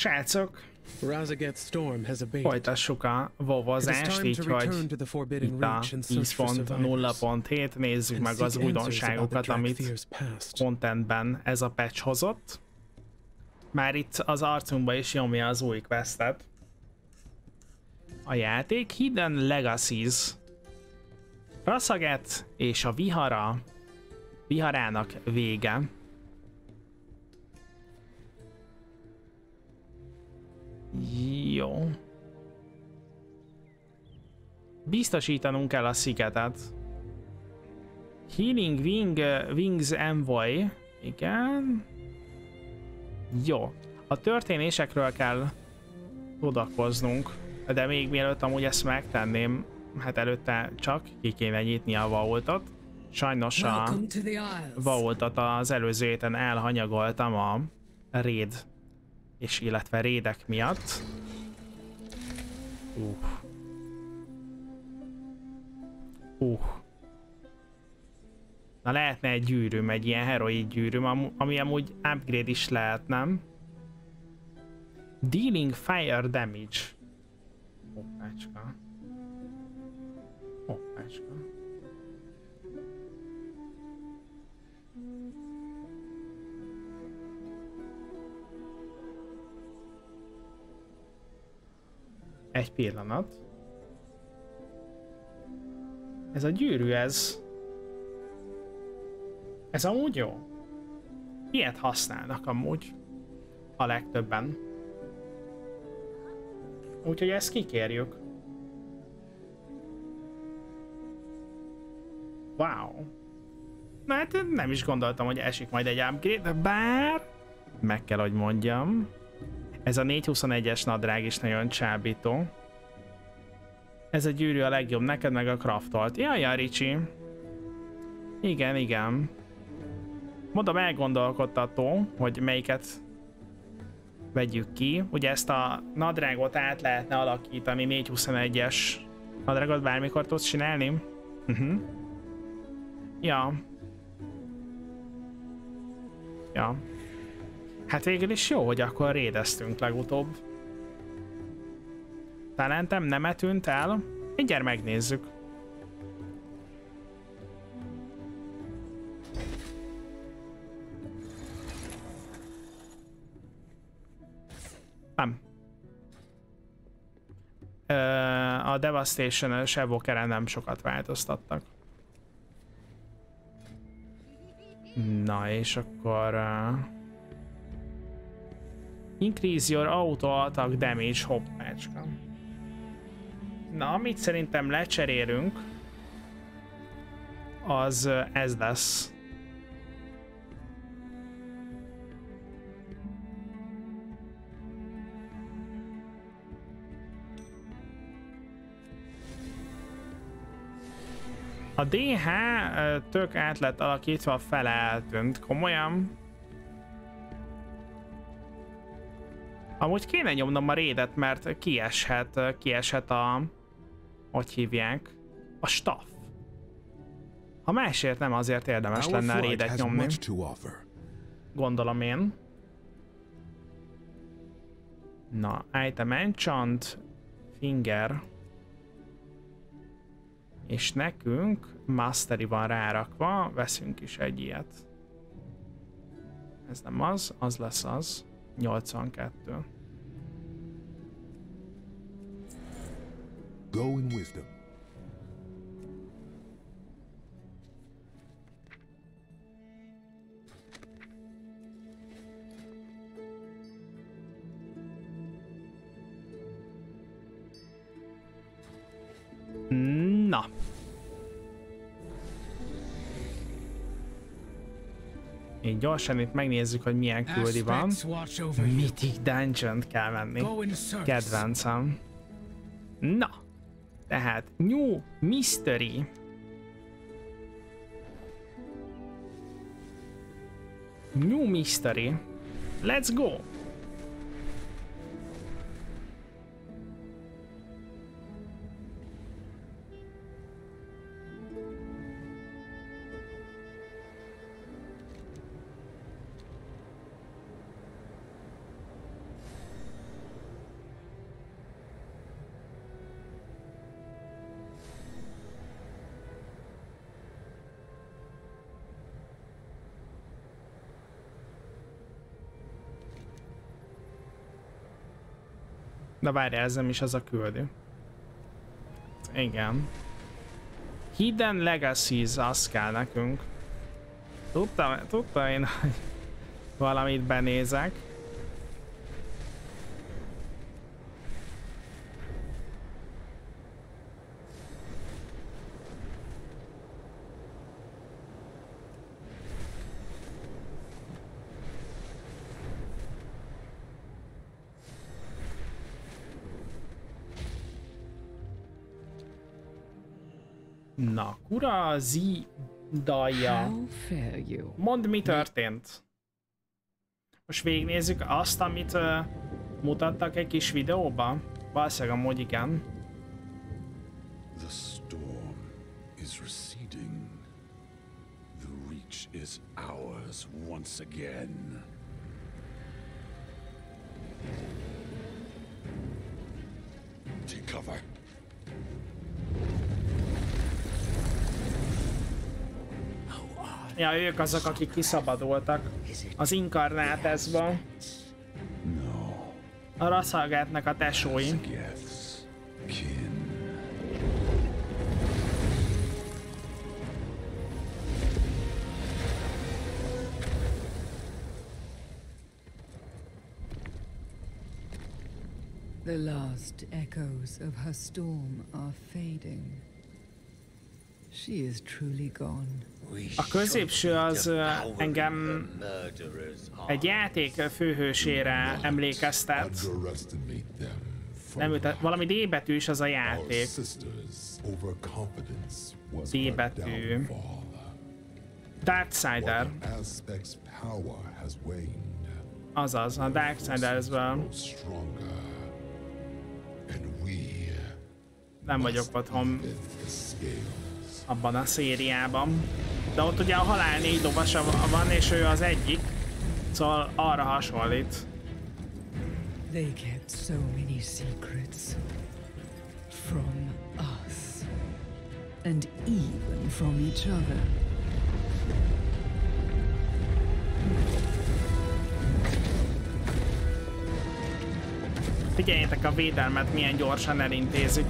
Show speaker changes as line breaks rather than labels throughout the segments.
Srácok, folytassuk a vovozást, így hogy itt a 10.0.7 nézzük meg az újdonságokat, amit contentben ez a patch hozott. Már itt az arcunkba is nyomja az új questet. A játék Hidden Legacies. Raszaget és a vihara viharának vége. Jó. Biztosítanunk kell a szigetet. Healing Wing, Wings Envoy. Igen. Jó. A történésekről kell tudakoznunk, de még mielőtt amúgy ezt megtenném, hát előtte csak ki kéne nyitni a vaultot. Sajnos a vaultot az előző héten elhanyagoltam a raid és illetve rédek miatt. Uh. Uh. Na lehetne egy gyűrűm, egy ilyen heroid gyűrűm, ami amúgy upgrade is lehet, nem? Dealing fire damage. Hoppácska. Hoppácska. Egy pillanat. Ez a gyűrű, ez... Ez amúgy jó. Ilyet használnak amúgy. A legtöbben. Úgyhogy ezt kikérjük. Wow. Na hát nem is gondoltam, hogy esik majd egy upgrade, bár... Meg kell, hogy mondjam. Ez a 421-es nadrág is nagyon csábító. Ez a gyűrű a legjobb, neked meg a craftolt. Jaj, Ricsi. Igen, igen. Mondom, elgondolkodtató, hogy melyiket vegyük ki. Ugye ezt a nadrágot át lehetne alakítani, 421-es nadrágot bármikor tudsz csinálni? Uh mhm. -huh. Ja. Ja. Hát végül is jó, hogy akkor rédeztünk legutóbb. Talentem nem tűnt el. Mindjárt megnézzük. Nem. a Devastation-es Evokeren nem sokat változtattak. Na és akkor... Uh... Increase your auto attack damage hoppácska. Na, amit szerintem lecserélünk, az ez lesz. A DH tök át lett alakítva, fele. Komolyan? Amúgy kéne nyomnom a rédet, mert kieshet, kieshet a... Hogy hívják? A staff. Ha másért nem, azért érdemes lenne a rédet nyomni. Gondolom én. Na, item enchant, finger. És nekünk mastery van rárakva, veszünk is egy ilyet. Ez nem az, az lesz az. 82. Go in wisdom. Így gyorsan itt megnézzük, hogy milyen küldi van. Mythic dungeon kell menni. Kedvencem. Na. Tehát New Mystery. New Mystery. Let's go! De várjál, ez nem is az a küldő. Igen. Hidden Legacies, az kell nekünk. Tudtam, tudtam én, hogy valamit benézek. Kura Zi dalja. Mondd, mi történt. Most végignézzük azt, amit uh, mutattak egy kis videóba? Valószínűleg amúgy igen. The storm is receding. The reach is ours once again. Take cover. Ja, ők azok, akik kiszabadultak az Inkarnátesba. A Rasszalgátnak a tesói. The last echoes of her storm are fading. She is truly gone. A középső az engem egy játék főhősére emlékeztet. Nem, tehát valami D betű is az a játék. D betű. Darksider. Azaz, a Darksiders-ből. Nem vagyok otthon abban a szériában. De ott ugye a halál négy lovasa van, és ő az egyik. Szóval arra hasonlít. They kept so many secrets. From us. And even from each other. Figyeljétek a védelmet, milyen gyorsan elintézik.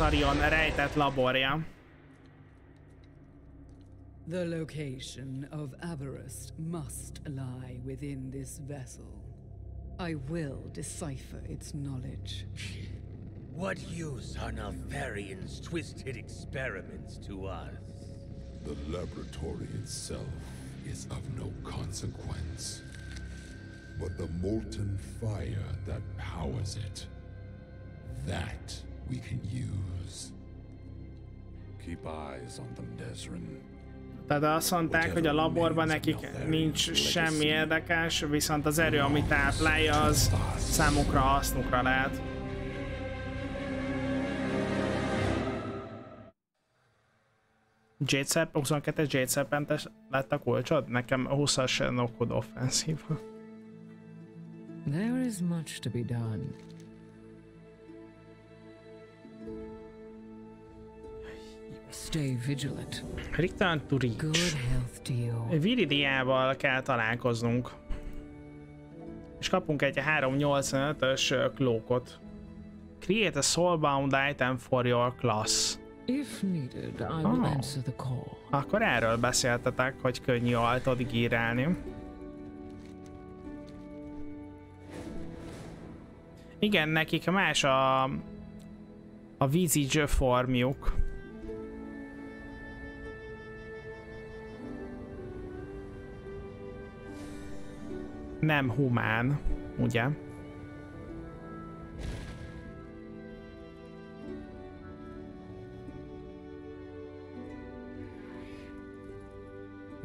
Meltarion rejtett laborja. The location of Aberrus must lie within this vessel. I will decipher its knowledge. What use are Naltharian's twisted experiments to us? The laboratory itself is of no consequence. But the molten fire that powers it, that we can use. Keep eyes on them, Desrin. Tehát azt mondták, hogy a laborban nekik nincs semmi érdekes, viszont az erő, amit táplálja, az számukra hasznukra lehet. Jade 22-es Jade Serpentes lett a kulcsod? Nekem 20-as Nokod offenszíva. There is much to be done. Stay vigilant. Return to reach. Good health to you. Viridiával kell találkoznunk. És kapunk egy 385-ös klókot. Create a soulbound item for your class.
If needed, I will
Oh.
answer the call.
Akkor erről beszéltetek, hogy könnyű altot gírálni. Igen, nekik más a, a vízi formjuk. Nem humán, ugye?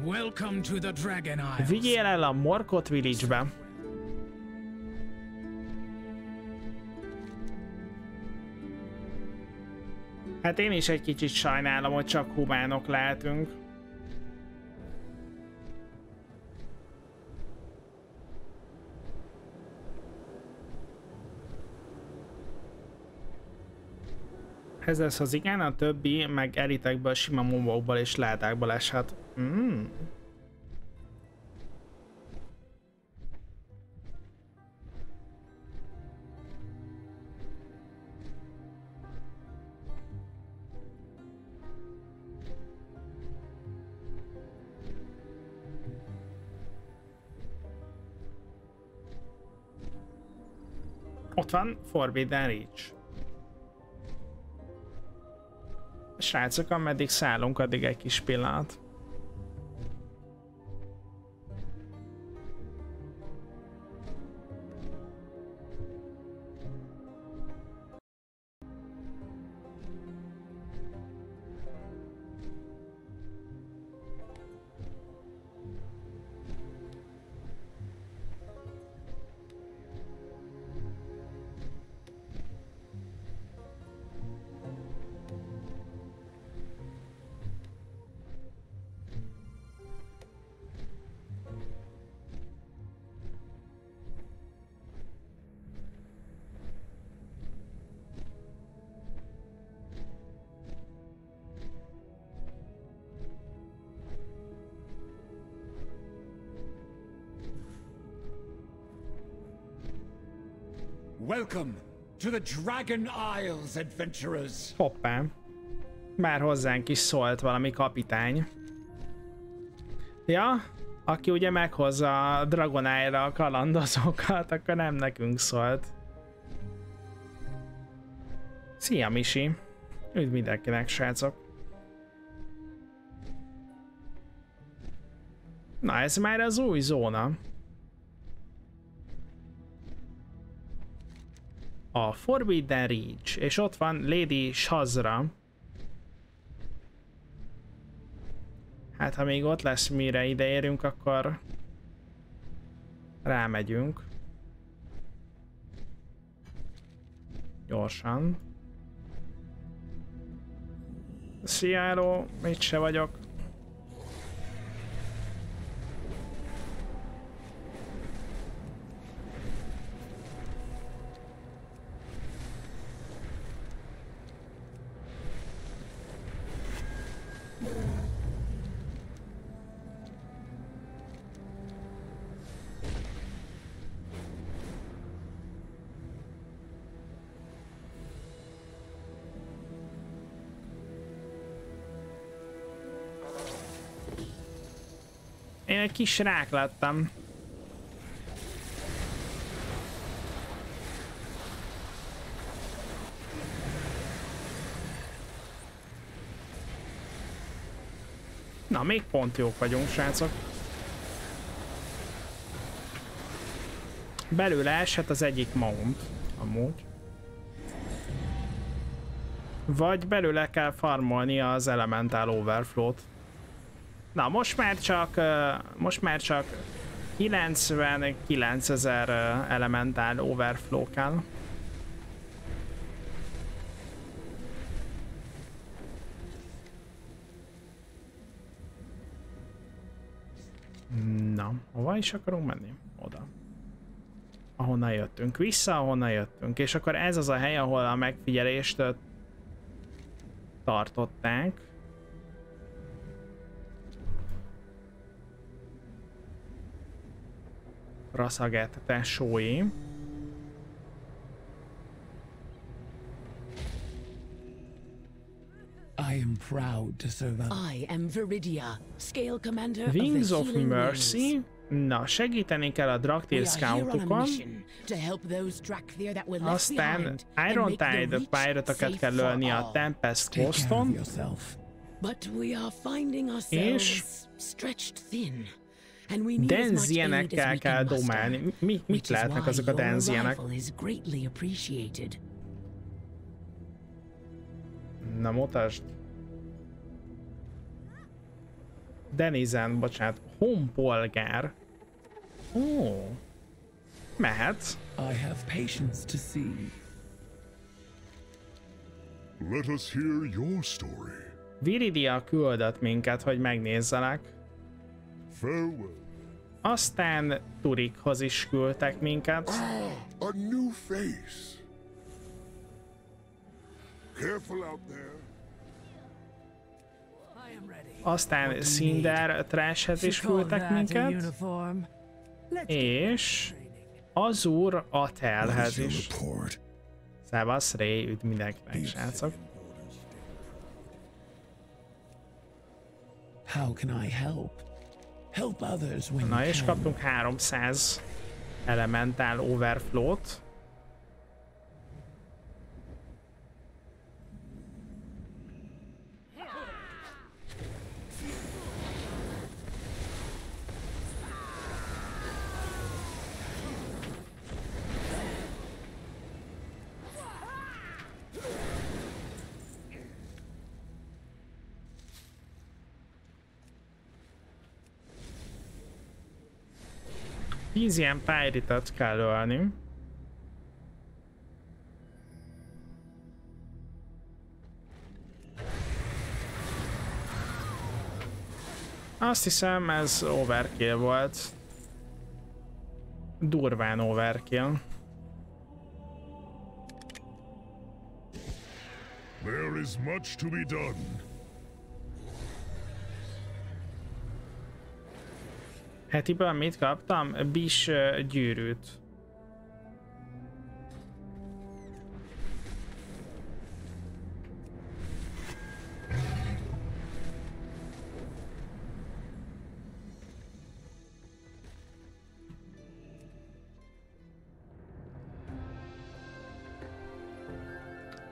Welcome to the Dragon Isles.
Vigyél el a Morkot Village-be. Hát én is egy kicsit sajnálom, hogy csak humánok lehetünk. Ez lesz az igen, a többi meg elitekből, sima mobokból és ládákból eshet. Mm. Ott van Forbidden Reach. Srácok, ameddig szállunk, addig egy kis pillanat.
Welcome to the Dragon Isles, adventurers.
Hoppá. Már hozzánk is szólt valami kapitány. Ja, aki ugye meghozza a Dragon Eye-ra a kalandozókat, akkor nem nekünk szólt. Szia Misi! Üdv mindenkinek, srácok! Na, ez már az új zóna. A Forbidden Reach, és ott van Lady Shazra. Hát ha még ott lesz mire ideérünk, akkor rámegyünk. Gyorsan. Szia, hello, itt se vagyok. Kis rák lettem. Na, még pont jók vagyunk, srácok. Belőle esett az egyik mount, amúgy. Vagy belőle kell farmolni az Elemental Overflow-t. Na, most már csak, most már csak 99 ezer ö, Elemental Overflow kell. Na, hova is akarunk menni? Oda. Ahonnan jöttünk. Vissza, ahonnan jöttünk. És akkor ez az a hely, ahol a megfigyelést tartották. Raszaget tesói.
I am proud to serve.
I am Viridia, scale commander
Wings
of
of
the Healing
Mercy.
Wings.
Na, segíteni kell a Draktyr scoutokon. Aztán Iron Tide piratokat kell lölni a. Tempest
of
Coaston.
yourself.
We
kell
can
domálni. Mi, mit
Which is
lehetnek
why
azok a
your
denzienek?
arrival is greatly appreciated.
Na mutasd. Denizen, bocsánat, honpolgár. Ó, mehetsz.
I have patience to see.
Let us hear your story.
Viridia küldött minket, hogy megnézzelek.
Farewell.
Aztán Turikhoz is küldtek minket.
A new face. Careful out there.
Aztán Cinder Trashhez is küldtek minket. És Azur Atelhez is. Szevasz, Ray, üdv mindenkinek, srácok.
How can I help?
Na és kaptunk 300 elementál overflow-t. Tíz ilyen pályritet kell ölni. Azt hiszem ez overkill volt. Durván overkill.
There is much to be done.
Hetiből mit kaptam? Bis gyűrűt.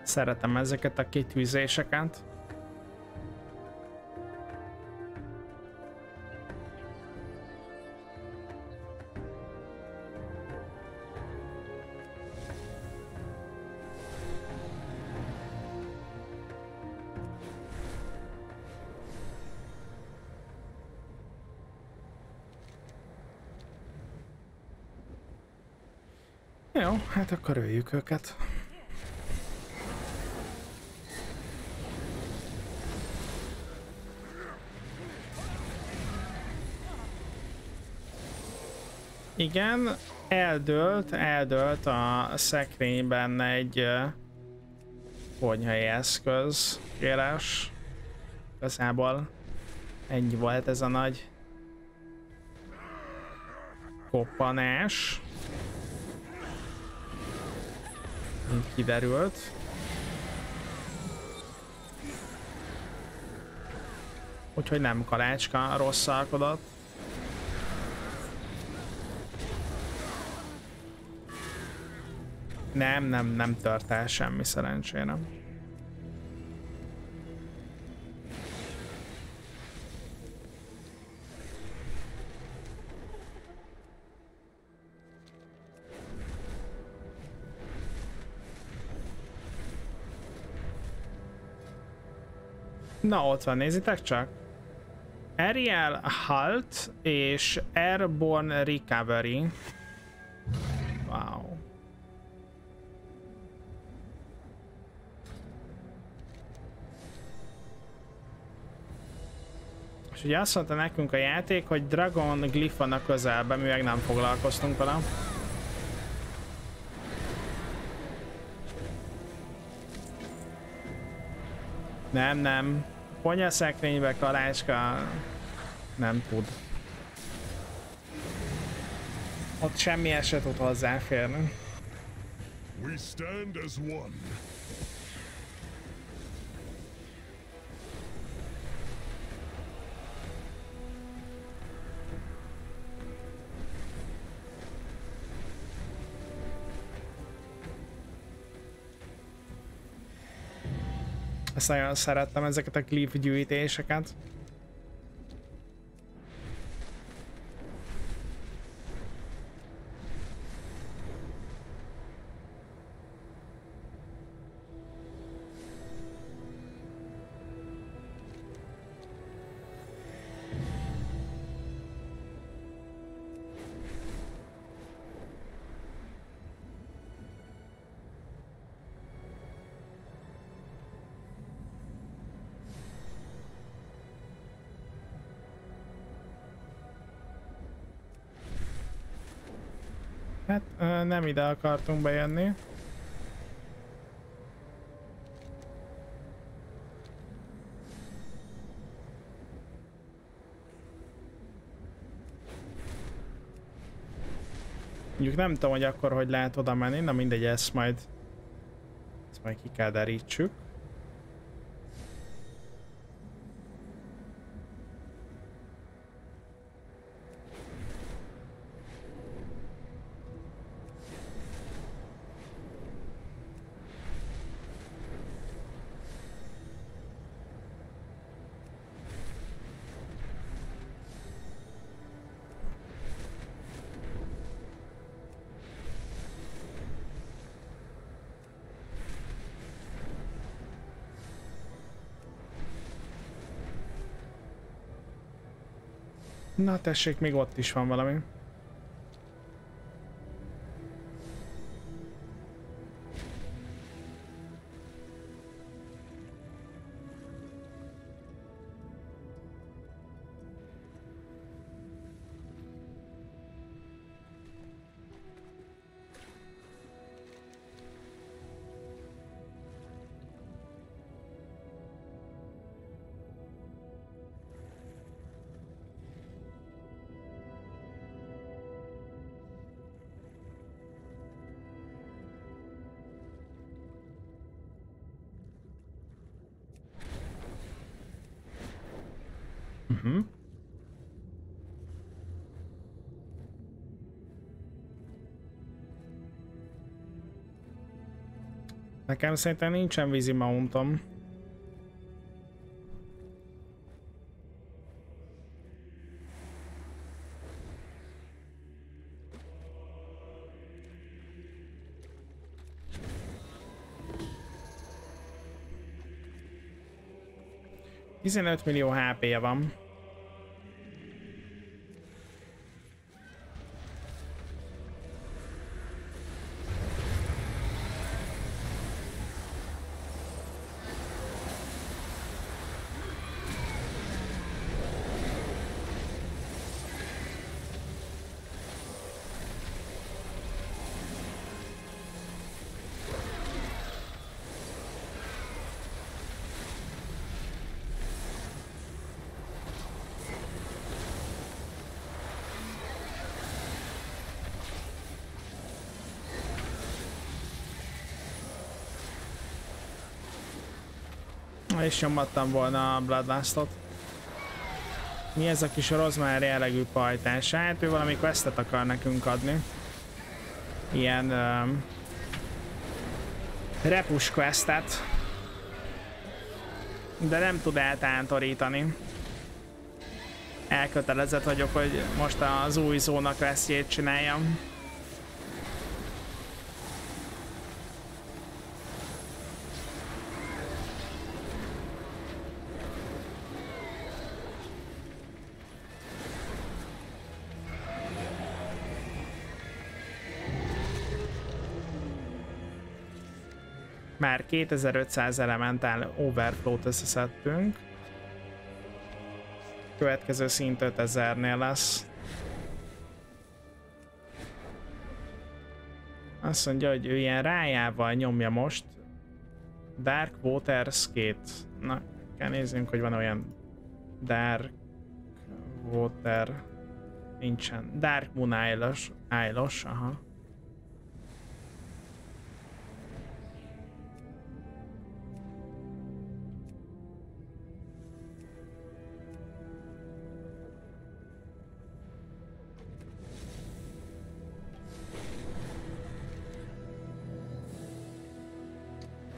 Szeretem ezeket a kitűzéseket. Jó, hát akkor öljük őket. Igen, eldőlt, eldőlt a szekrényben egy konyhai eszköz, kérés. Igazából ennyi volt ez a nagy koppanás. Kiderült. Úgyhogy nem kalácska rosszalkodott. Nem, nem, nem tört el semmi szerencsére. Na, ott van, nézitek csak. Ariel Halt és Airborne Recovery. Wow. És ugye azt mondta nekünk a játék, hogy Dragon Glyph van a közelben, mi meg nem foglalkoztunk vele. Nem, nem. Konyaszekrénybe kalácska nem tud. Ott semmi eset tud hozzáférni.
We stand as one.
Ezt nagyon szerettem, ezeket a clip gyűjtéseket. Nem ide akartunk bejönni. Mondjuk nem tudom, hogy akkor hogy lehet oda menni, na mindegy, ezt majd, ezt majd ki Na tessék, még ott is van valami. Nekem szerintem nincsen vízi mountom. Tizenöt millió HP-je van. Is nyomattam volna a Bloodlust-ot. Mi ez a kis rozmár jellegű pajtás? Hát ő valami questet akar nekünk adni. Ilyen... Um, repus questet. De nem tud eltántorítani. Elkötelezett vagyok, hogy most az új zónak veszélyét csináljam. Már 2500 elementál overflow-t összeszedtünk. Következő szint 5000-nél lesz. Azt mondja, hogy ő ilyen rájával nyomja most. Dark Water Skate. Na, kell nézzünk, hogy van olyan Dark Water. Nincsen. Dark Moon Isles, aha.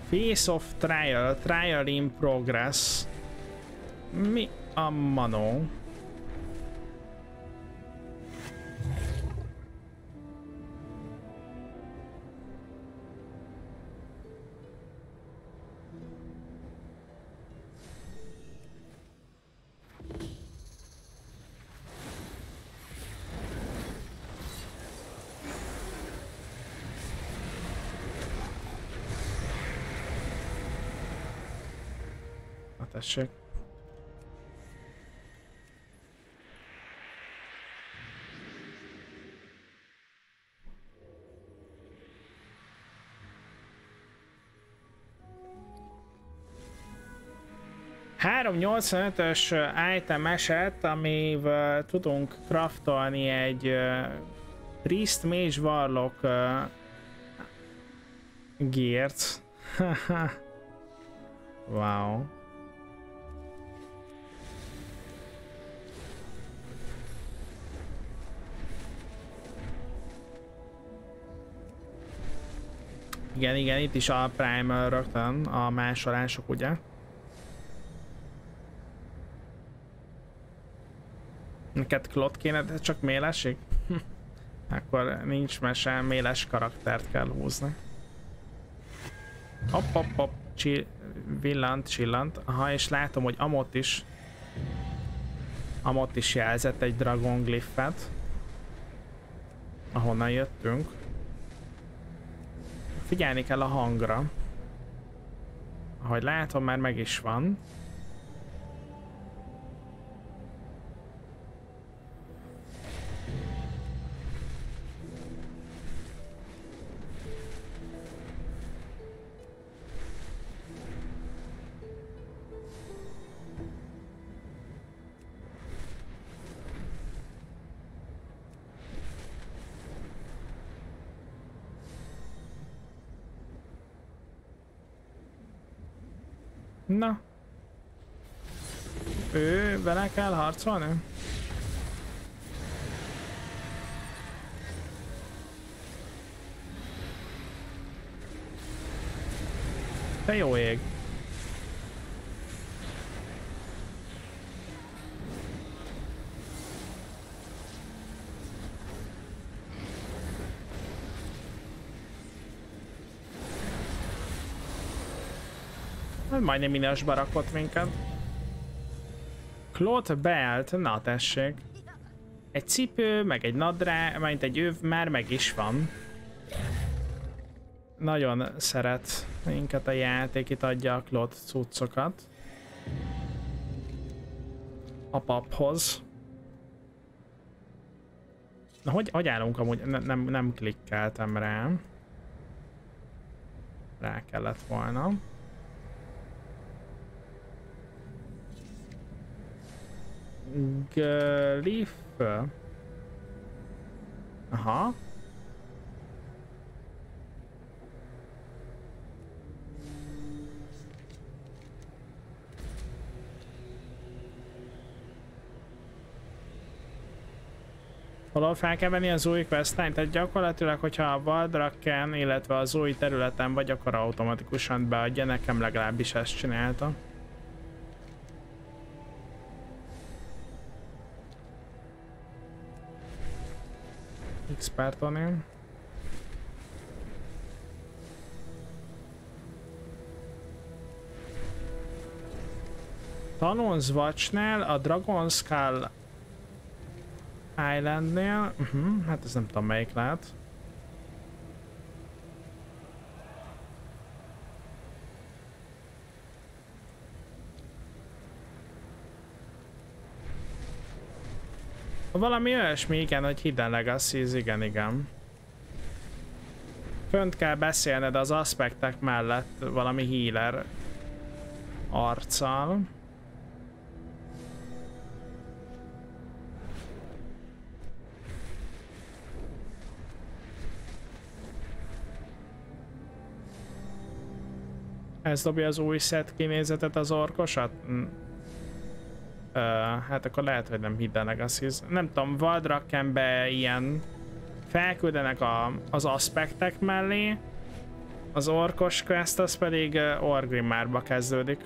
Face of Trial, Trial in Progress. Mi a manó? Tessék. Három 85-ös item eset, amivel tudunk craftolni egy uh, Priest Mage Warlock uh, geart. wow. Igen, igen, itt is a Prime rögtön a másolások, ugye? Neked klot kéne, de csak mélesig? Akkor nincs mese, méles karaktert kell húzni. Hopp, hopp, hopp, Csi villant, csillant. Aha, és látom, hogy Amott is Amott is jelzett egy Dragon Glyphet. Ahonnan jöttünk. Figyelni kell a hangra. Ahogy látom, már meg is van. Na. Ő vele kell harcolni? Te jó ég. Majdnem minősbe rakott minket. Claude Belt, na tessék. Egy cipő, meg egy nadrá, majd egy öv már meg is van. Nagyon szeret minket a játék, itt adja a Claude cuccokat. A paphoz. Na, hogy, hogy állunk amúgy? Ne, nem, nem klikkeltem rá. Rá kellett volna. Glyph. Aha. Valahol fel kell venni az új questline, tehát gyakorlatilag, hogyha a Valdraken, illetve az új területen vagy, akkor automatikusan beadja, nekem legalábbis ezt csinálta. Expertonél. Tanon's Watchnál, a Dragon Skull Islandnél, uh -huh, hát ez nem tudom melyik lehet. Valami olyasmi, igen, hogy Hidden legacy igen, igen. Fönt kell beszélned az aspektek mellett valami healer arccal. Ez dobja az új set kinézetet az orkosat? Uh, hát akkor lehet, hogy nem Hidden legacy Nem tudom, Valdrakkenbe ilyen felküldenek a, az aspektek mellé, Az orkos quest az pedig uh, Orgrimmarba kezdődik.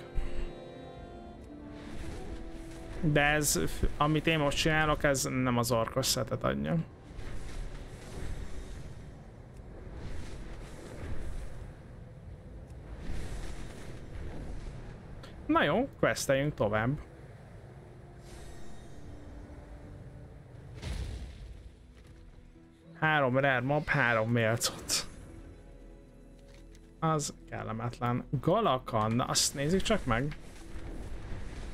De ez, amit én most csinálok, ez nem az orkos szetet adja. Na jó, questeljünk tovább. Három mob, három mélcot. Az kellemetlen. Galakan, azt nézzük csak meg.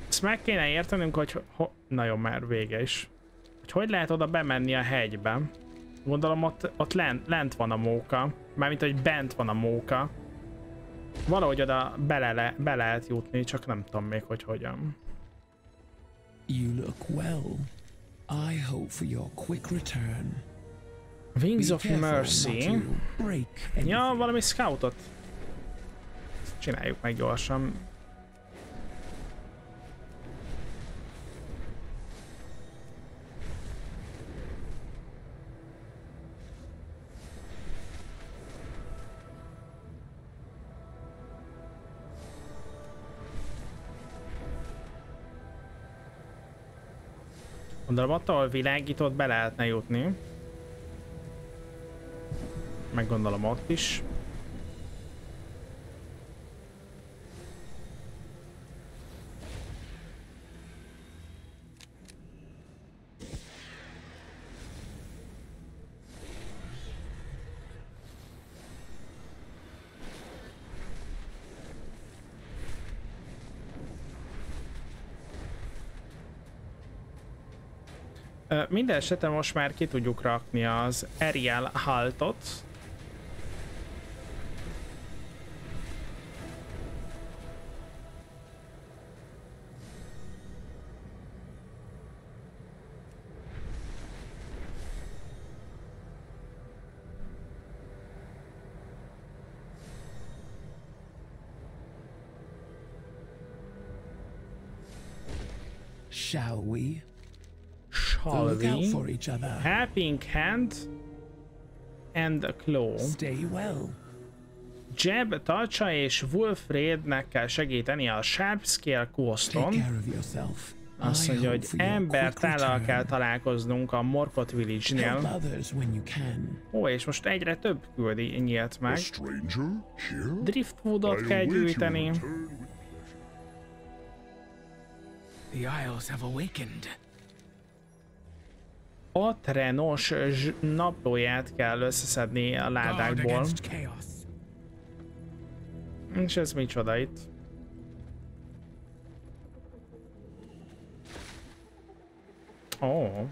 Ezt meg kéne értenünk, hogy... Ho Na jó, már vége is. Hogy hogy lehet oda bemenni a hegybe. Gondolom ott, ott lent, lent van a móka. Mármint, hogy bent van a móka. Valahogy oda bele, le, be lehet jutni, csak nem tudom még, hogy hogyan.
You look well. I hope for your quick return.
Wings of Mercy. Ja, valami scoutot. Csináljuk meg gyorsan. Gondolom ahol világított, be lehetne jutni. Meg gondolom ott is. Minden esetre most már ki tudjuk rakni az Ariel haltot. Halving, Helping Hand and a Claw.
Stay well.
Jeb tartsa és Wolfrednek kell segíteni a Sharp Scale Coaston. Azt mondja, hogy embertállal kell találkoznunk a Morkot Village-nél. Ó, és most egyre több küldi nyílt meg. Driftwoodot kell gyűjteni. The Isles have awakened a trenos naplóját kell összeszedni a ládákból. És ez micsoda itt? Oh.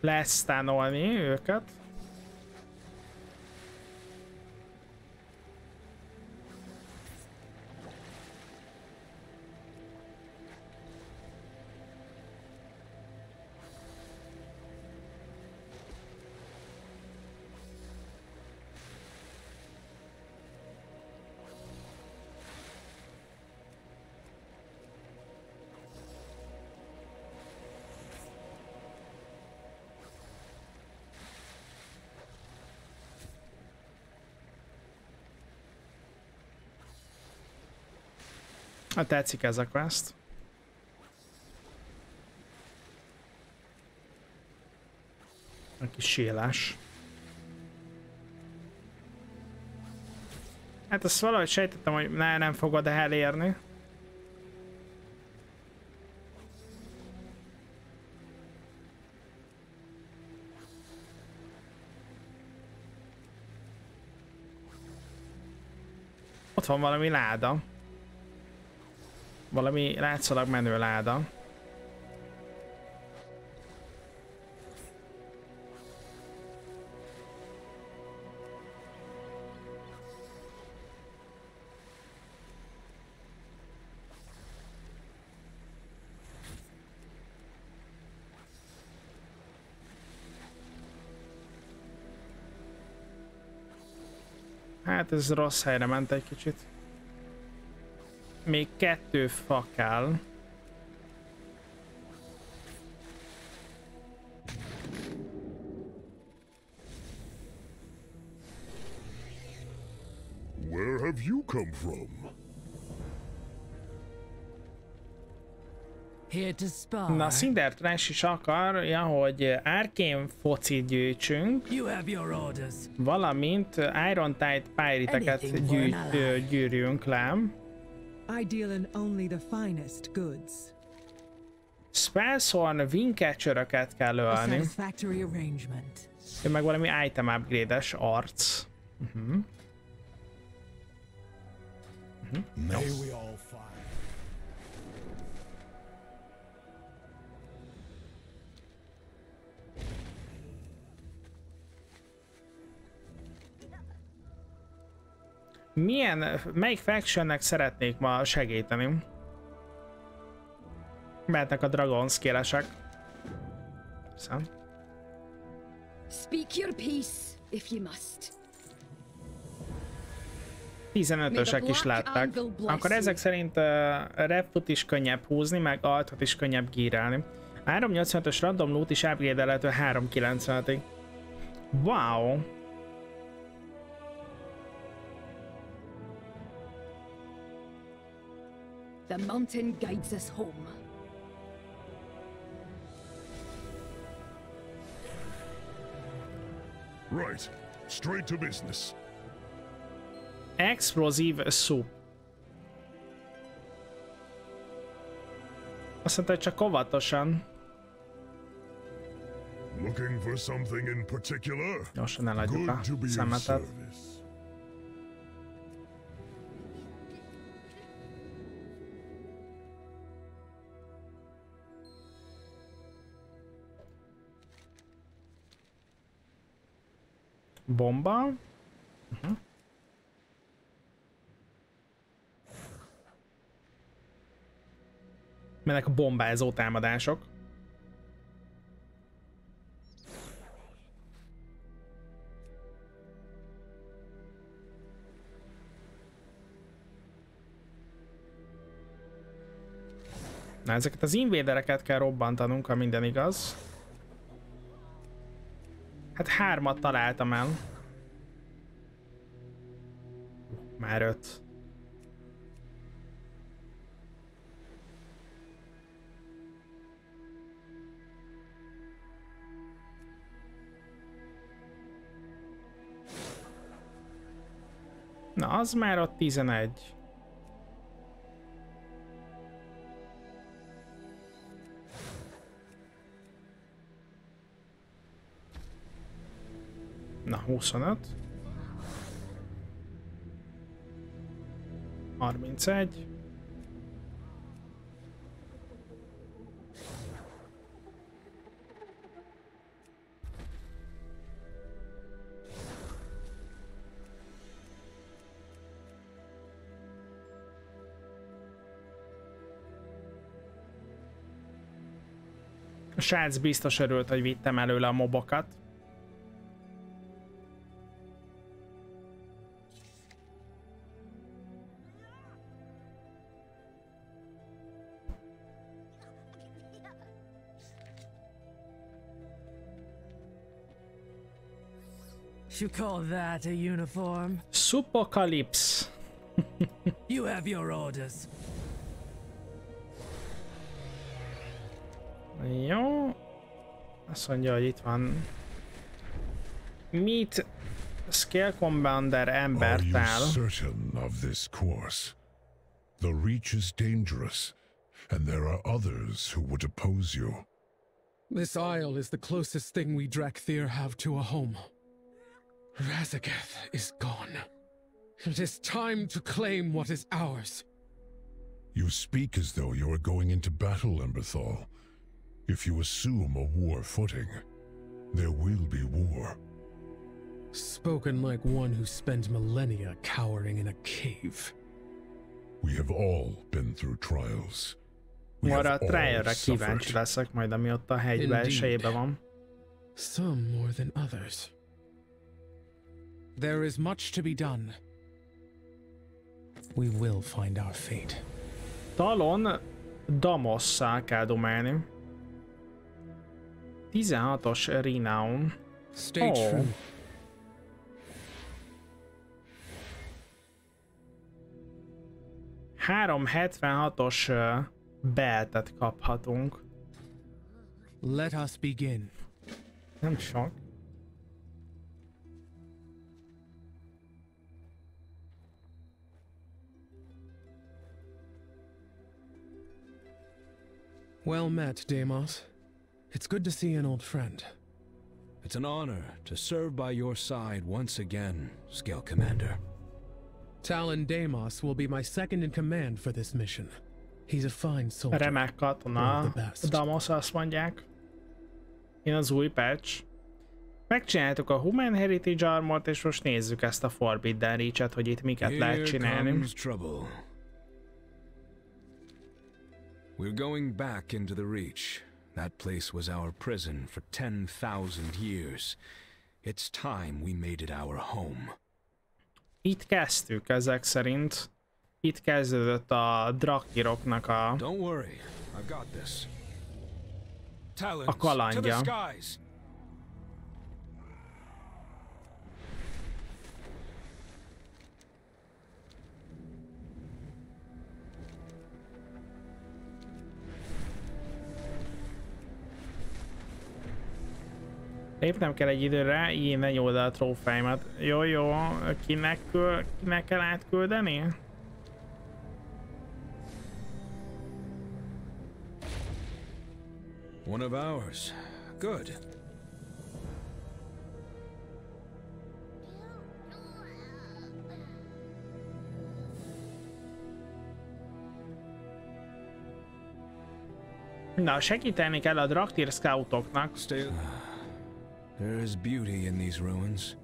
Lesztánolni őket. Hát tetszik ez a quest. A kis sélás. Hát azt valahogy sejtettem, hogy ne, nem fogod elérni. Ott van valami láda. Valami látszólag menő láda. Hát ez rossz helyre ment egy kicsit. Még kettő fa kell.
Where have you come from?
Here to spy.
Na, Cinder Trash is akarja, hogy Arkane focit gyűjtsünk,
You have your orders.
valamint Iron Tide Pirate-eket
Anything for an
gyűjt, gyűrjünk le.
I deal in only the finest goods.
Spellshorn Wingcatcher-öket kell ölni.
satisfactory arrangement.
Ő meg valami item upgrade-es arc.
May we all
Milyen, melyik factionnek szeretnék ma segíteni? Mehetnek a Dragon skillesek. Szem.
Speak your peace, if you must.
15-ösek is lettek. Akkor ezek szerint uh, reput is könnyebb húzni, meg altot is könnyebb gírálni. 385-ös random loot is upgrade 395-ig. Wow!
The mountain guides us home.
Right. Straight to business.
Explosive soup. Azt mondta, hogy csak óvatosan.
Looking for something in particular?
Gyorsan eladjuk a
Good to be of
szemetet.
service.
Bomba. Uh-huh. Mennek a bombázó támadások. Na, ezeket az invédereket kell robbantanunk, ha minden igaz. Hát hármat találtam el. Már öt. Na, az már ott 11. Na, 25. 31. A srác biztos örült, hogy vittem előle a mobokat.
You call that a uniform?
Supocalypse.
You have your orders.
Jó. Azt mondja, hogy itt van. Meet Scale Commander
Are you certain of this course? The Reach is dangerous, and there are others who would oppose you.
This isle is the closest thing we Drakthir have to a home. Razagath is gone. It is time to claim what is ours.
You speak as though you are going into battle, Emberthal. If you assume a war footing, there will be war.
Spoken like one who spent millennia cowering in a cave.
We have all been through trials. We have
Arra a
all
trialra kíváncsi
suffered.
leszek majd, ami ott a hegy
Indeed.
belsejében van.
Some more than others. There is much to be done. We will find our fate.
Talon Damosszal kell domálni. 16-os Renown.
Stay
Oh.
true.
Három 76-os ö, beltet kaphatunk.
Let us begin.
Nem sok.
Well met, Deimos. It's good to see an old friend.
It's an honor to serve by your side once again, Scale Commander.
Talon Deimos will be my second in command for this mission. He's a fine soldier.
Remek katona. Damos azt mondják. Én az új patch. Megcsináltuk a Human Heritage Armort, és most nézzük ezt a Forbidden Reach-et, hogy itt miket lehet
Here
csinálni.
comes trouble. We're going back into the Reach. That place was our prison for 10,000 years. It's time we made it our home.
Itt kezdtük ezek szerint. Itt kezdődött a Drakiroknak a...
Don't worry, I've got this. Talons,
A
to the skies!
Lépnem kell egy időre, így ne el a trófáimat. Jó, jó, kinek, kinek kell átküldeni?
One of ours. Good.
Na, segíteni kell a Draktir scoutoknak.
Stay. There is beauty in these ruins.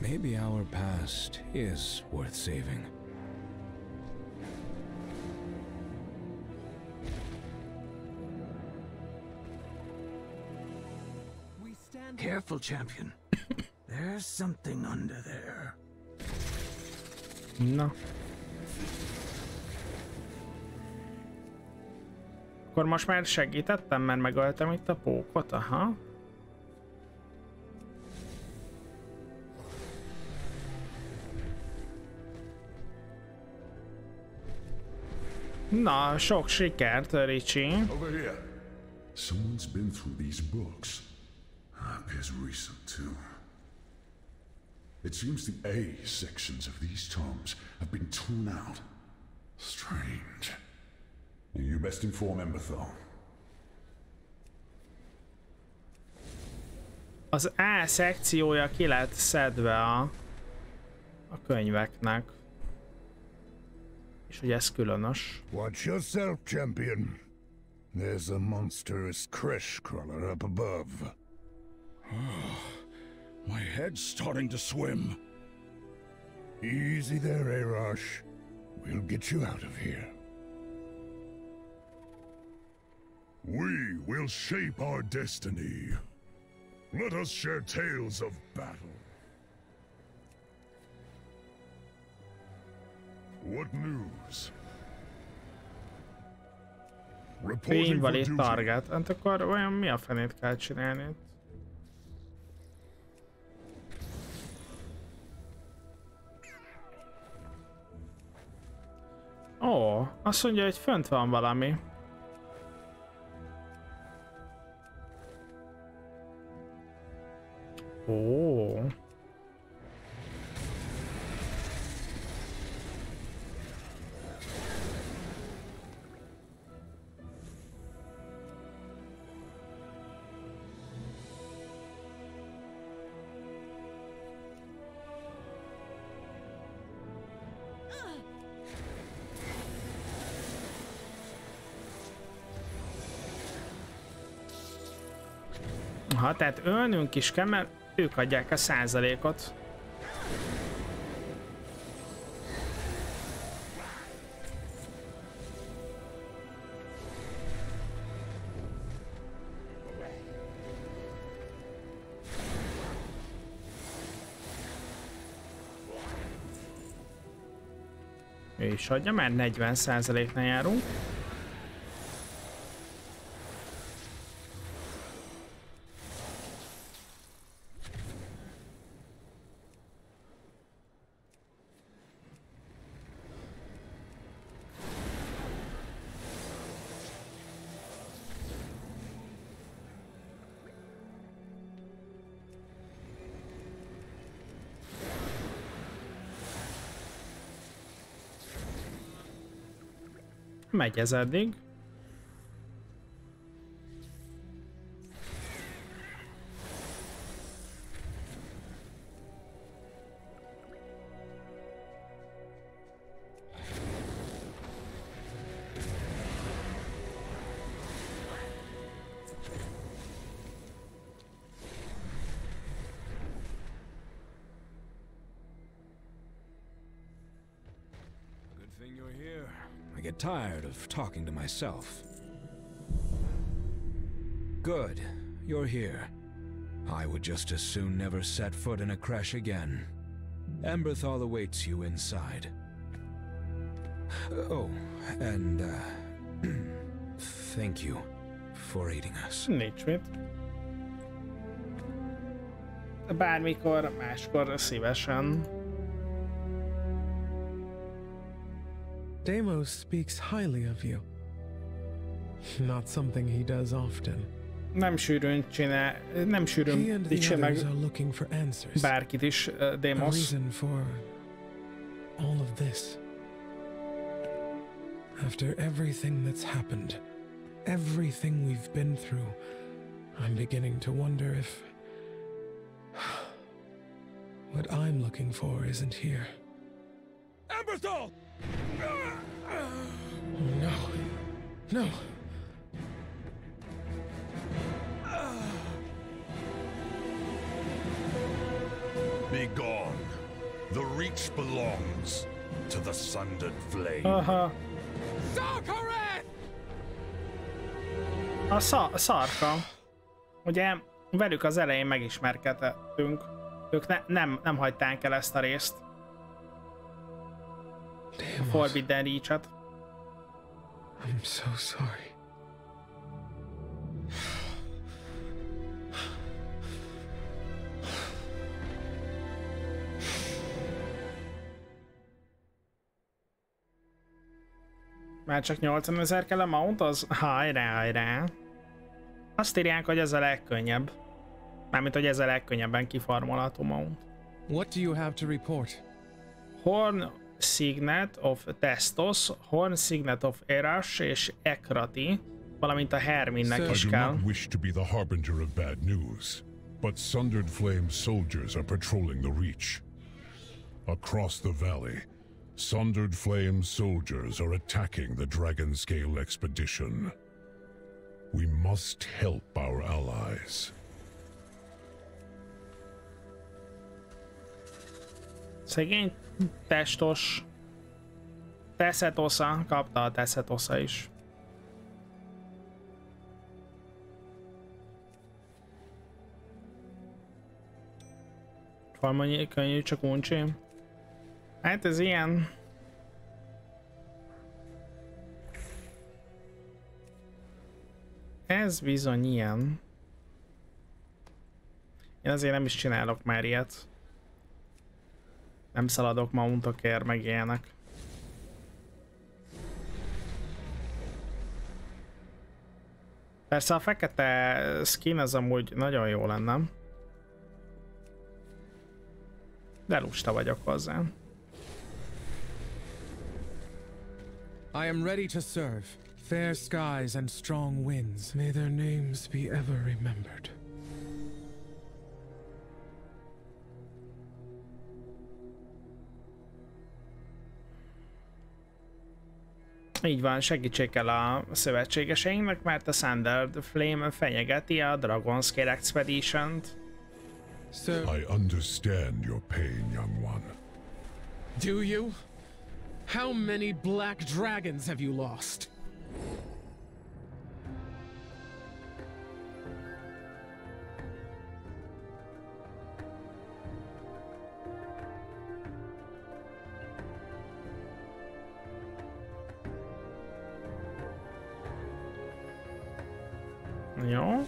Maybe our past is worth saving.
Careful, champion. There's something under there.
Na. Akkor most már segítettem, mert megöltem itt a pókot, aha. Na, sok sikert, Ricsi.
Over here. Someone's been through these books. Ah, appears recent, too. It seems the A sections of these tomes have been torn out. Strange. You best inform Emberthal.
Az A szekciója ki lett szedve a, a könyveknek.
Watch yourself, champion. There's a monstrous crash crawler up above.
My head's starting to swim.
Easy there, Arash. We'll get you out of here.
We will shape our destiny. Let us share tales of battle. What news?
Invalid target. Hát akkor olyan mi a fenét kell csinálni? Ó, azt mondja, hogy fönt van valami. Ó. Ha, tehát ölnünk is kell, mert ők adják a százalékot. És is adja, már 40%-nál járunk. Megy ez eddig.
Of talking to myself. Good. You're here. I would just as soon never set foot in a crash again. Emberthal awaits you inside. oh, and, uh, thank you for aiding us.
Nincs. Bármikor, máskor szívesen.
Deimos speaks highly of you. Not something he does often.
Nem sűrűn csinál, nem sűrűn dicsér meg bárkit is, uh, Deimos.
reason for all of this. After everything that's happened, everything we've been through, I'm beginning to wonder if what I'm looking for isn't here.
Emberthal!
No. No.
Be gone. The Reach belongs to the Sundered Flame.
Aha.
Sarkaret!
A, szar, a szarka. Ugye velük az elején megismerkedtünk. Ők ne, nem, nem hagyták el ezt a részt. A Forbidden Reach-et.
I'm so sorry.
Már csak 80 ezer kell a mount, az hajrá, hajrá. Azt írják, hogy ez a legkönnyebb. Mármint, hogy ez a legkönnyebben kifarmolható mount.
What do you have to report?
Horn Signet of Testos, Horn Signet of Erash és Ekrati, valamint a Herminnek is kell.
I do not wish to be the harbinger of bad news, but Sundered Flame soldiers are patrolling the Reach. Across the valley, Sundered Flame soldiers are attacking the Dragonscale expedition. We must help our allies.
Szegény testos Teszetosza, kapta a Teszetosza is. Valami könnyű, csak uncsi. Hát ez ilyen. Ez bizony ilyen. Én azért nem is csinálok már ilyet. Nem szaladok mountokért, meg ilyenek. Persze a fekete skin az amúgy nagyon jó lenne. De lusta vagyok hozzá.
I am ready to serve. Fair skies and strong winds, may their names be ever remembered.
Így van, segítség kell a szövetségeseinknek, mert a Sundered Flame fenyegeti a Dragon's Expedition-t.
So, I understand your pain, young one.
Do you? How many black dragons have you lost?
Jó.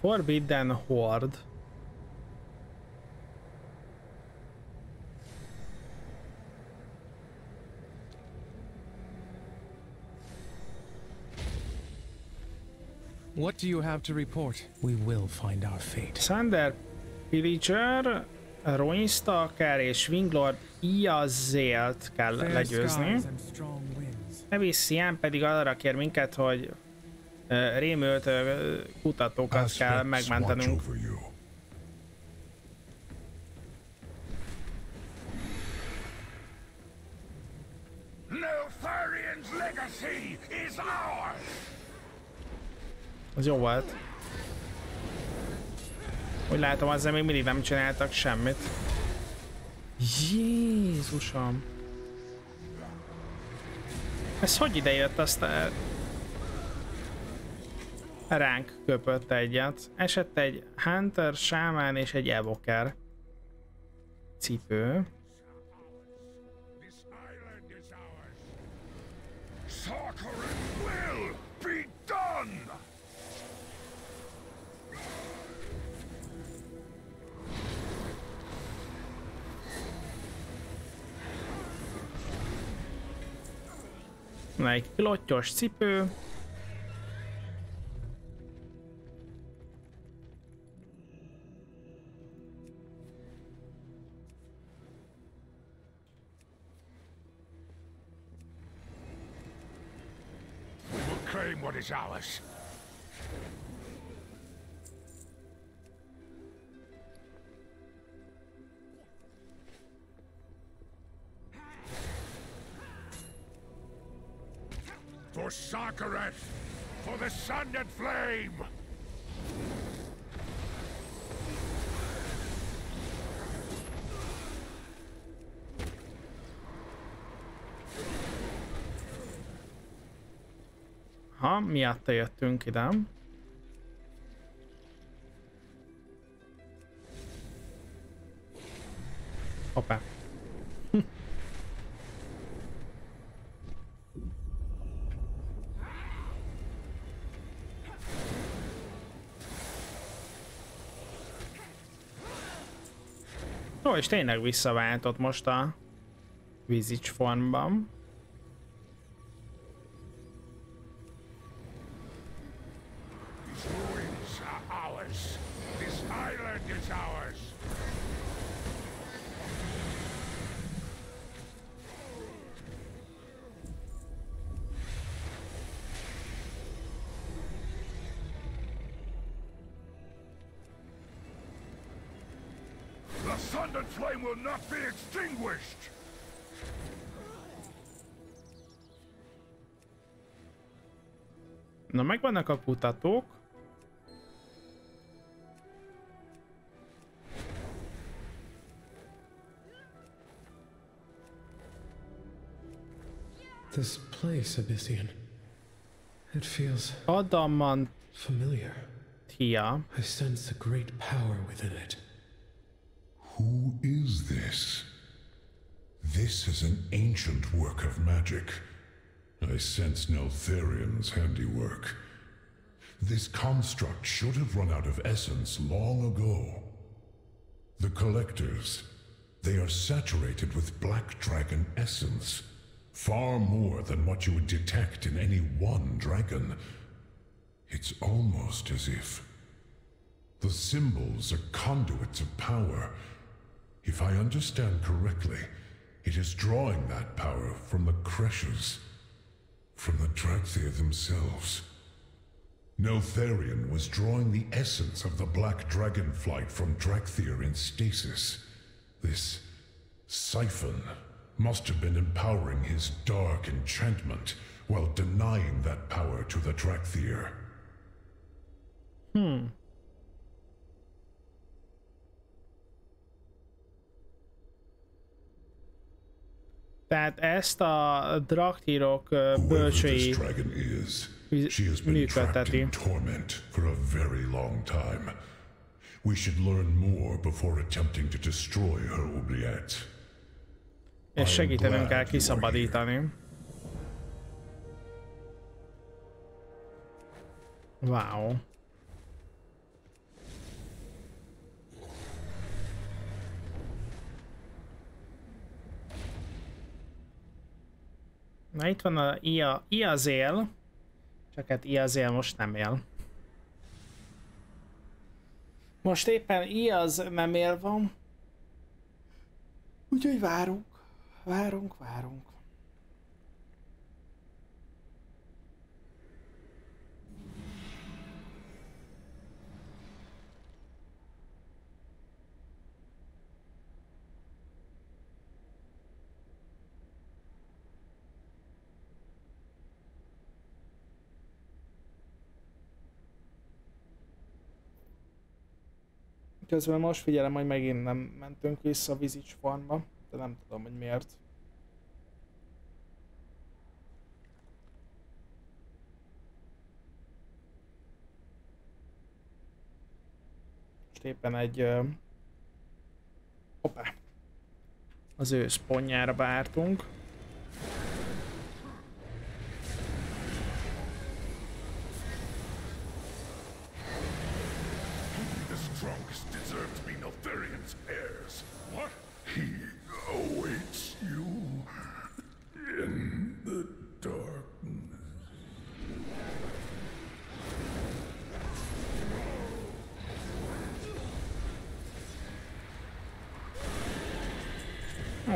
Forbidden Horde.
What do you have to report? We will find our fate.
Sander Ruinstalker és Winglord Iazélt kell legyőzni. Evissian pedig arra kér minket, hogy rémült kutatókat kell megmentenünk. Az jó volt. Úgy látom, azzal még mindig nem csináltak semmit. Jézusom! Ez hogy ide jött aztán? Ránk köpött egyet. Esett egy Hunter, Sámán és egy Evoker. Cipő. Na, egy klottyos cipő.
claim what is ours. For Sarkareth! For the sun and flame!
Ha, miatta jöttünk ide. És tényleg visszaváltott most a Visage formban. Na megvannak.
This place, Abyssian. It feels
Adamant
familiar.
Tia.
I sense a great power within it.
Who is this? This is an ancient work of magic. I sense Neltharian's handiwork. This construct should have run out of essence long ago. The Collectors, they are saturated with Black Dragon essence. Far more than what you would detect in any one dragon. It's almost as if the symbols are conduits of power. If I understand correctly, it is drawing that power from the Creshers. From the Draxia themselves. Neltharion was drawing the essence of the Black Dragon flight from Draxthir in stasis. This siphon must have been empowering his dark enchantment while denying that power to the Draxthir.
Hmm. Tehát ezt a draktírok bölcsői működteti.
for a very long time. We should learn more before attempting to destroy her oubliette.
És segítenünk kell kiszabadítani. Wow. Na itt van a Ia, Iazél, csak hát Iazél most nem él. Most éppen Iaz nem él van. Úgyhogy várunk, várunk, várunk. Közben most figyelem, hogy megint nem mentünk vissza a Vizics farmba, de nem tudom, hogy miért. Most éppen egy... Uh, hoppá! Az ő szponjára vártunk.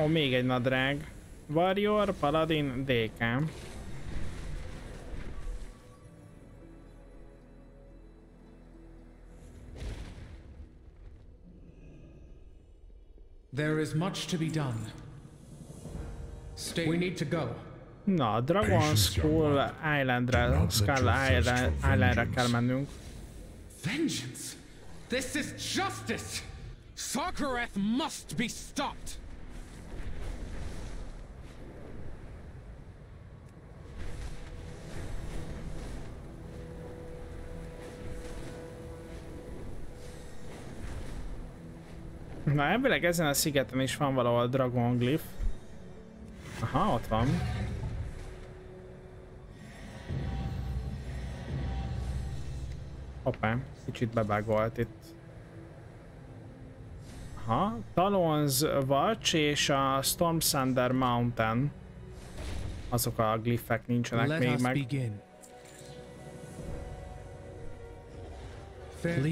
Ó, még egy nadrág. Warrior, Paladin, DK.
There is much to be done. Stay. We need to go.
Na, Dragon Skull Islandre, Skull Island, Islandre kell mennünk.
Vengeance! This is justice! Sarkareth must be stopped!
Na, elvileg ezen a szigeten is van valahol Dragon Glyph. Aha, ott van. Hoppá, kicsit bebágolt itt. Aha, Talons Watch és a Storm Thunder Mountain. Azok a glyphek nincsenek Let még meg. Begin.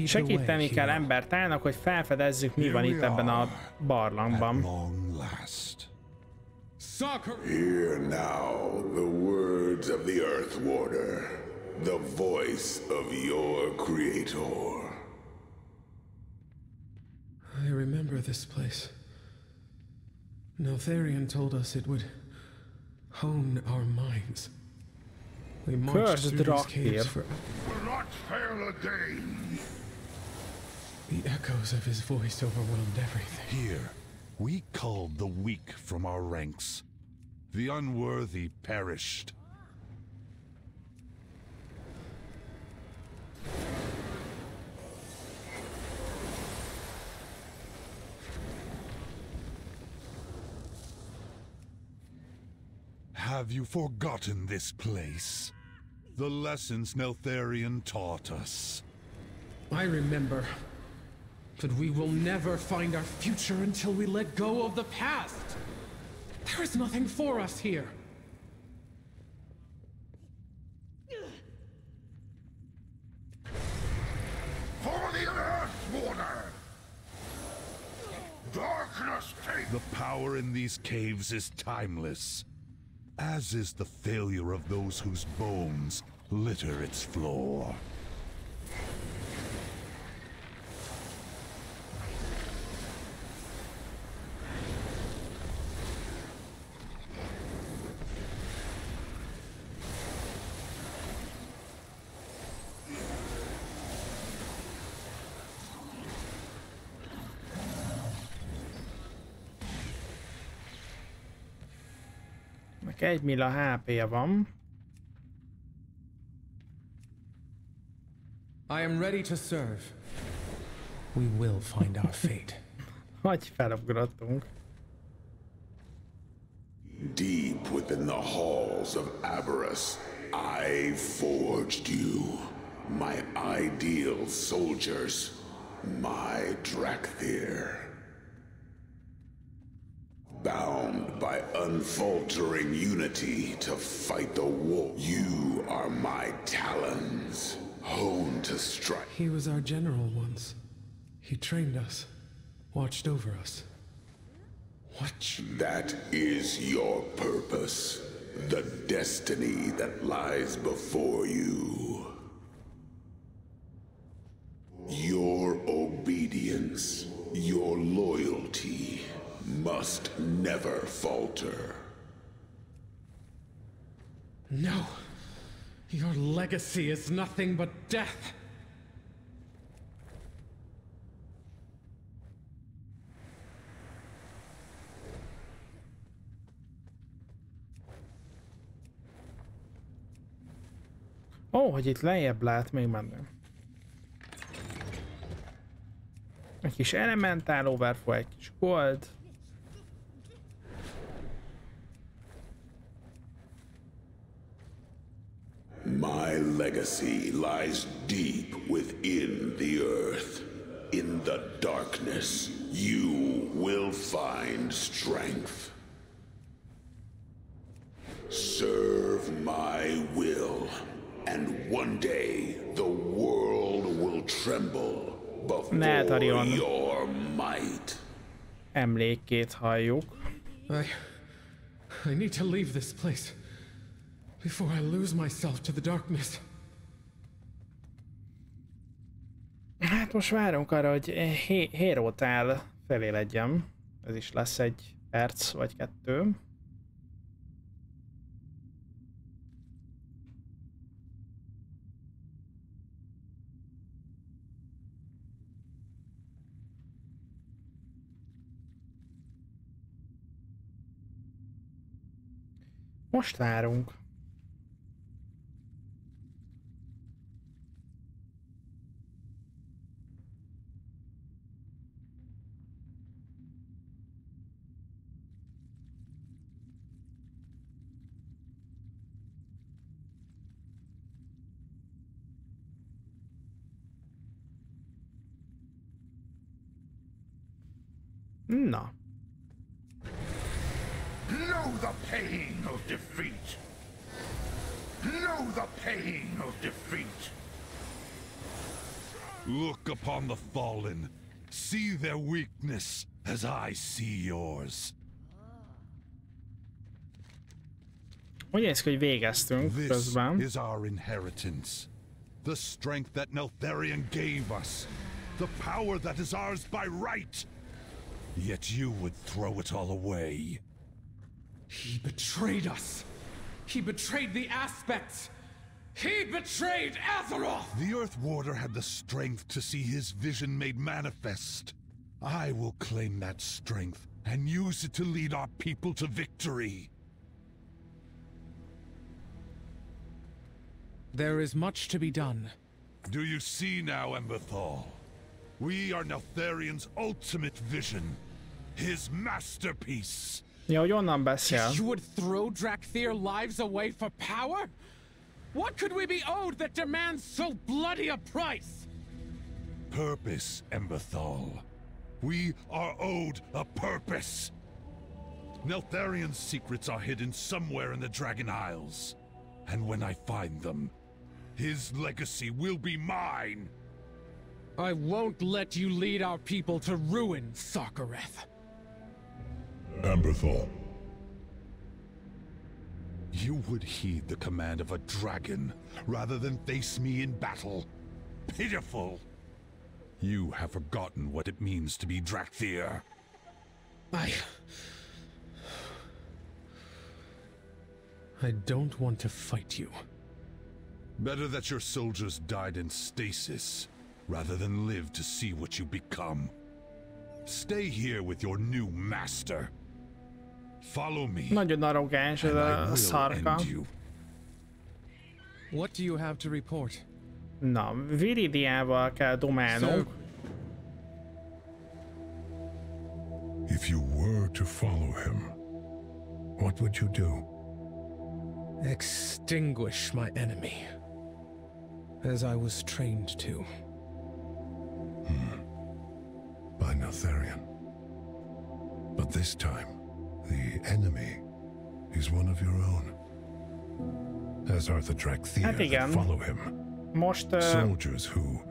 Segíteni kell embertának, hogy felfedezzük, mi van itt ebben a barlangban.
Hear now the words of the Earth Warder, the voice of your creator.
I remember this place. Neltharion told us it would hone our minds. We marched through these caves for...
Will not fail again.
The echoes of his voice overwhelmed everything.
Here, we culled the weak from our ranks. The unworthy perished. Have you forgotten this place? The lessons Neltharion taught us.
I remember. But we will never find our future until we let go of the past. There is nothing for us here.
For the Earth Warder! Darkness take...
The power in these caves is timeless. As is the failure of those whose bones litter its floor.
Egy milla HP-ja van.
I am ready to serve. We will find our fate.
Hogy felugrottunk.
Deep within the halls of Aberrus, I forged you. My ideal soldiers. My Drakthir. Bound by unfaltering unity to fight the war. You are my talons. Honed to strike.
He was our general once. He trained us. Watched over us. What?
That is your purpose. The destiny that lies before you. Your obedience, your loyalty, must never falter.
No. Your legacy is nothing but death.
Ó, oh, hogy itt lejjebb lehet még menni. Egy kis elementál overflow, egy kis gold.
My legacy lies deep within the earth. In the darkness, you will find strength. Serve my will, and one day the world will tremble before your might.
Emlékét halljuk.
I... I need to leave this place. Before I lose myself to the darkness.
Hát most várunk arra, hogy Hérótál felé legyem. Ez is lesz egy perc vagy kettő. Most várunk. Na.
Know the pain of defeat. Know the pain of defeat. Look upon the fallen. See their weakness as I see yours.
Úgy néz ki, hogy végeztünk
This
közben.
is our inheritance. The strength that Neltharion gave us. The power that is ours by right. Yet you would throw it all away.
He betrayed us. He betrayed the aspects. He betrayed Azeroth!
The Earth Warder had the strength to see his vision made manifest. I will claim that strength and use it to lead our people to victory.
There is much to be done.
Do you see now, Emberthal? We are Neltharion's ultimate vision. His masterpiece.
Ja, hogy onnan beszél.
You would throw Drakthir lives away for power? What could we be owed that demands so bloody a price?
Purpose, Emberthal. We are owed a purpose. Neltharion's secrets are hidden somewhere in the Dragon Isles. And when I find them, his legacy will be mine.
I won't let you lead our people to ruin, Sarkareth.
Amberthal.
You would heed the command of a dragon rather than face me in battle. Pitiful! You have forgotten what it means to be Drakthir.
I... I don't want to fight you.
Better that your soldiers died in stasis, rather than live to see what you become. Stay here with your new master. Follow me.
Nagyon arrogáns ez a szarka.
What do you have to report?
Na, Viridiával kell domálnunk.
If you were to follow him,
what would you do?
Extinguish my enemy. As I was trained to.
Hmm. By Neltharion. But this time, the enemy is one of your own. As are the Drakthir
hát igen.
that follow him.
Most uh,
Soldiers who,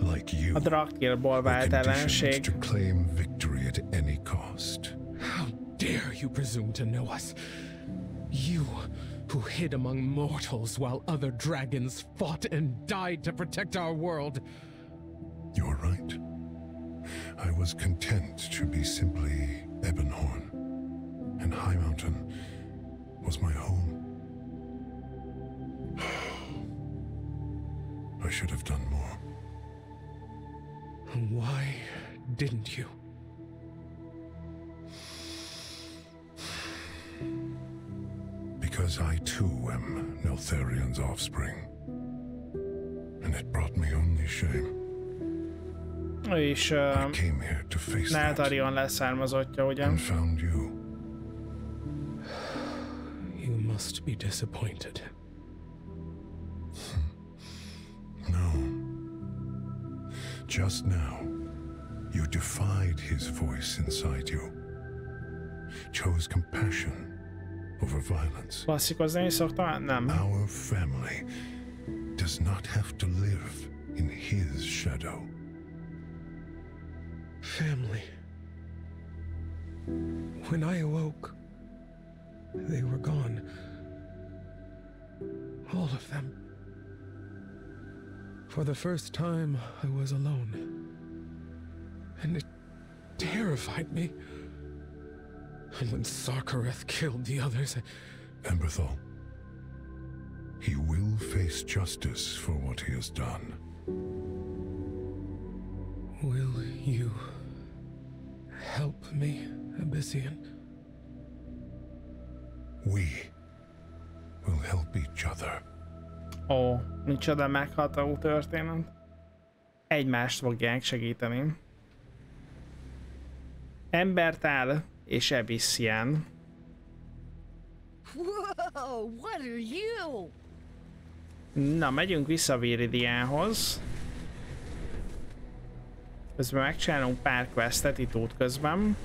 like you,
a Drakthirból vált ellenség.
to claim victory at any cost.
How dare you presume to know us? You who hid among mortals while other dragons fought and died to protect our world.
You're right. I was content to be simply Ebonhorn, and High Mountain was my home. I should have done more.
Why didn't you?
Because I too am Neltharion's offspring. And it brought me only shame.
Ő is uh, Neltarion leszármazottja, ugye?
And found you.
You must be disappointed.
No. Just now, you defied his voice inside you. Chose compassion over violence.
Klasszikozni szoktam? Nem.
Our family does not have to live in his shadow.
Family. When I awoke, they were gone. All of them. For the first time, I was alone. And it terrified me. And when Sarkareth killed the others, I...
Emberthal, he will face justice for what he has done.
Will you help me, Abyssian?
We will help each other.
Ó, micsoda megható történet. Egymást fogják segíteni. Embertál és Abyssian.
Whoa, what are you?
Na, megyünk vissza Viridiához. Közben megcsinálunk pár questet itt út közben.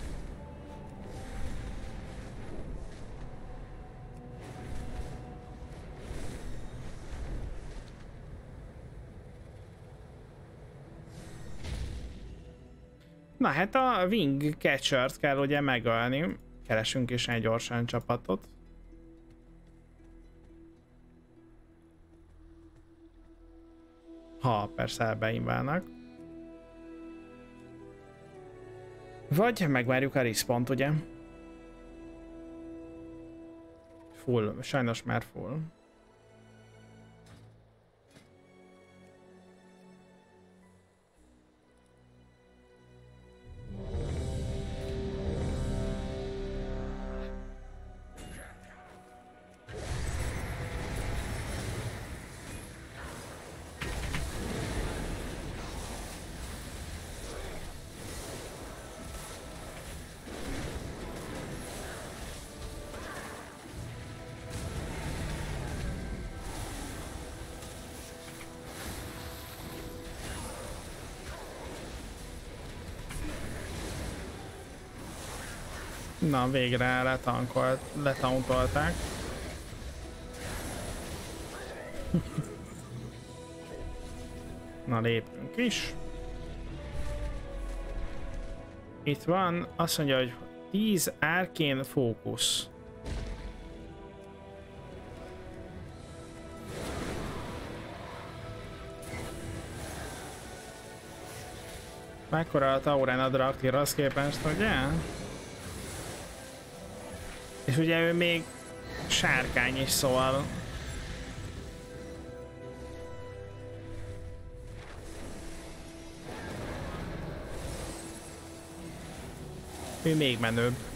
Na hát a Wing Catcher-t kell ugye megölni. Keresünk is egy gyorsan csapatot. Ha persze elbeinválnak. Vagy megvárjuk a respawn ugye? Full, sajnos már full. Na, végre letankolt, letauntolták. Na, lépünk is. Itt van, azt mondja, hogy 10 árkén fókusz. Mekkora a Tauren a Draktirhoz képest, ugye? És ugye ő még sárkány is, szóval... Ő még menőbb.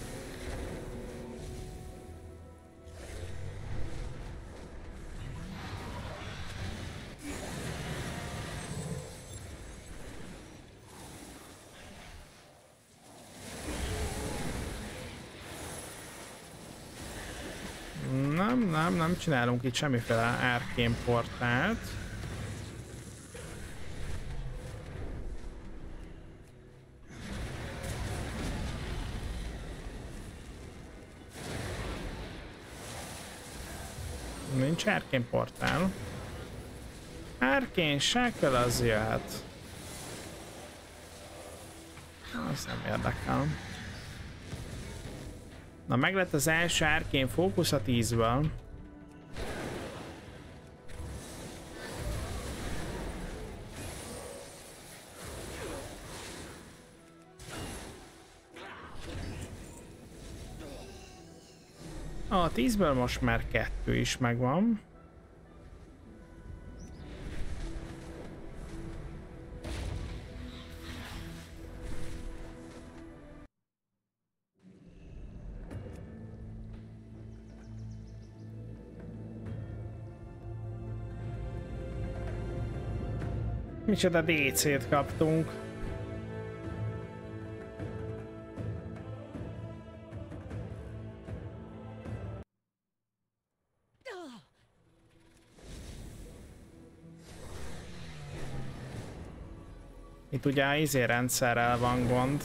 nem csinálunk itt semmiféle árkén portált. Nincs árkén portál. Árkén sákkal az jöhet. Az nem érdekel. Na meg lett az első árkén fókusz a 10-ből. Tízből most már kettő is megvan. Micsoda DC-t kaptunk. Itt ugye a izé rendszerrel van gond,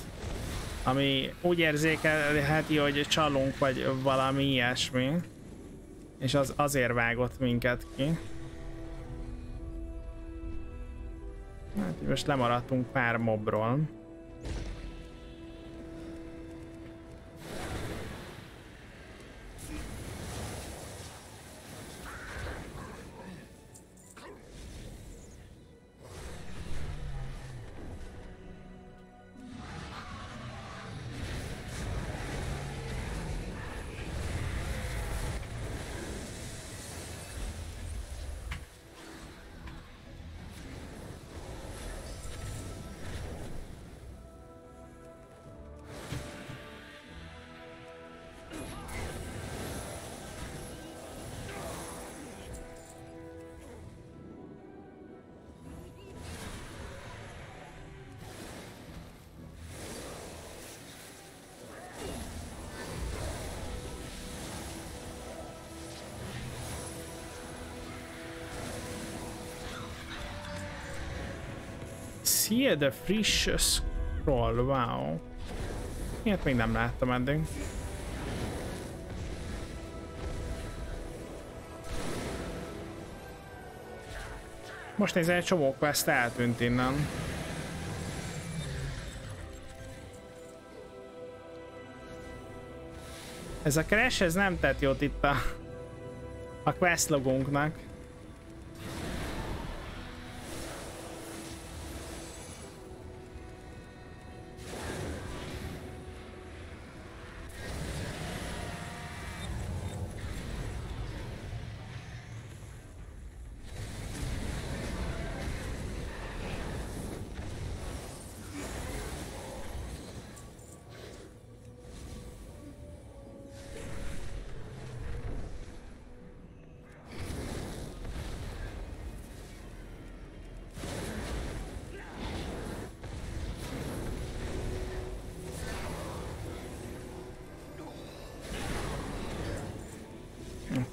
ami úgy érzékelheti, hogy csalunk, vagy valami ilyesmi. És az azért vágott minket ki. Hát most lemaradtunk pár mobról. Szia, de friss scroll, wow. Ilyet még nem láttam eddig. Most nézze, egy csomó quest eltűnt innen. Ez a crash, ez nem tett jót itt a, a quest logunknak.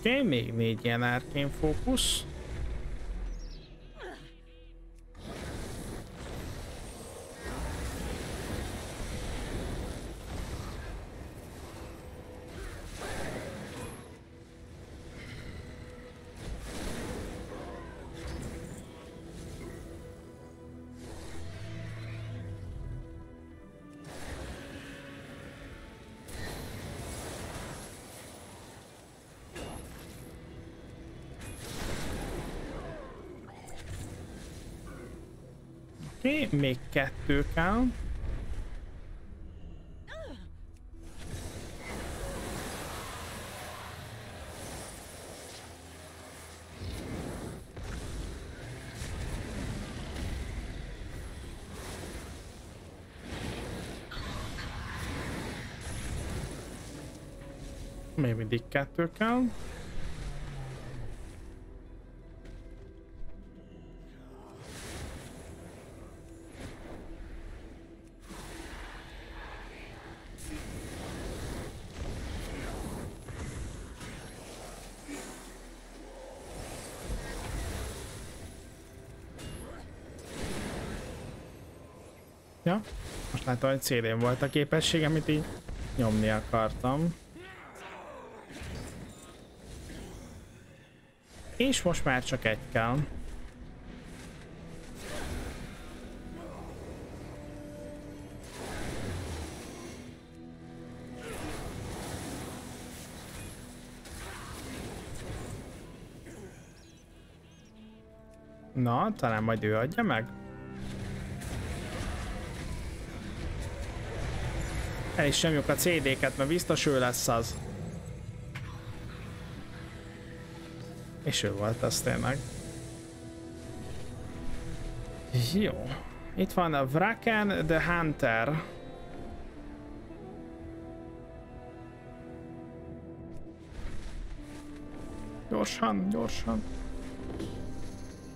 Okay, még négy ilyen árkén fókusz. Oké, okay, még kettő kell. Még mindig kettő kell. Látom, hogy cd volt a képesség, amit így nyomni akartam. És most már csak egy kell. Na, talán majd ő adja meg? El is nyomjuk a CD-ket, mert biztos ő lesz az. És ő volt az tényleg. Jó. Itt van a Vraken the Hunter. Gyorsan, gyorsan.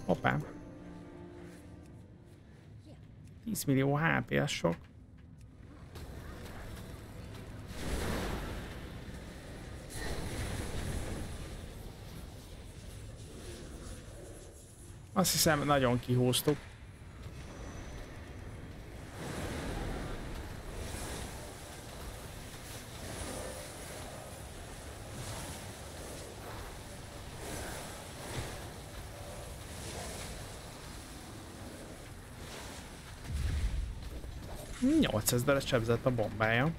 Hoppá. 10 millió HP, sok. Azt hiszem nagyon kihúztuk. Nyolcezer sebzett a bombája.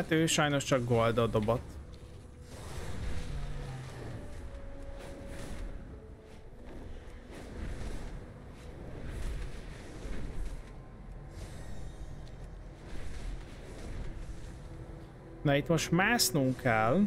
Hát ő sajnos csak goldot dobott. Na itt most másznunk kell.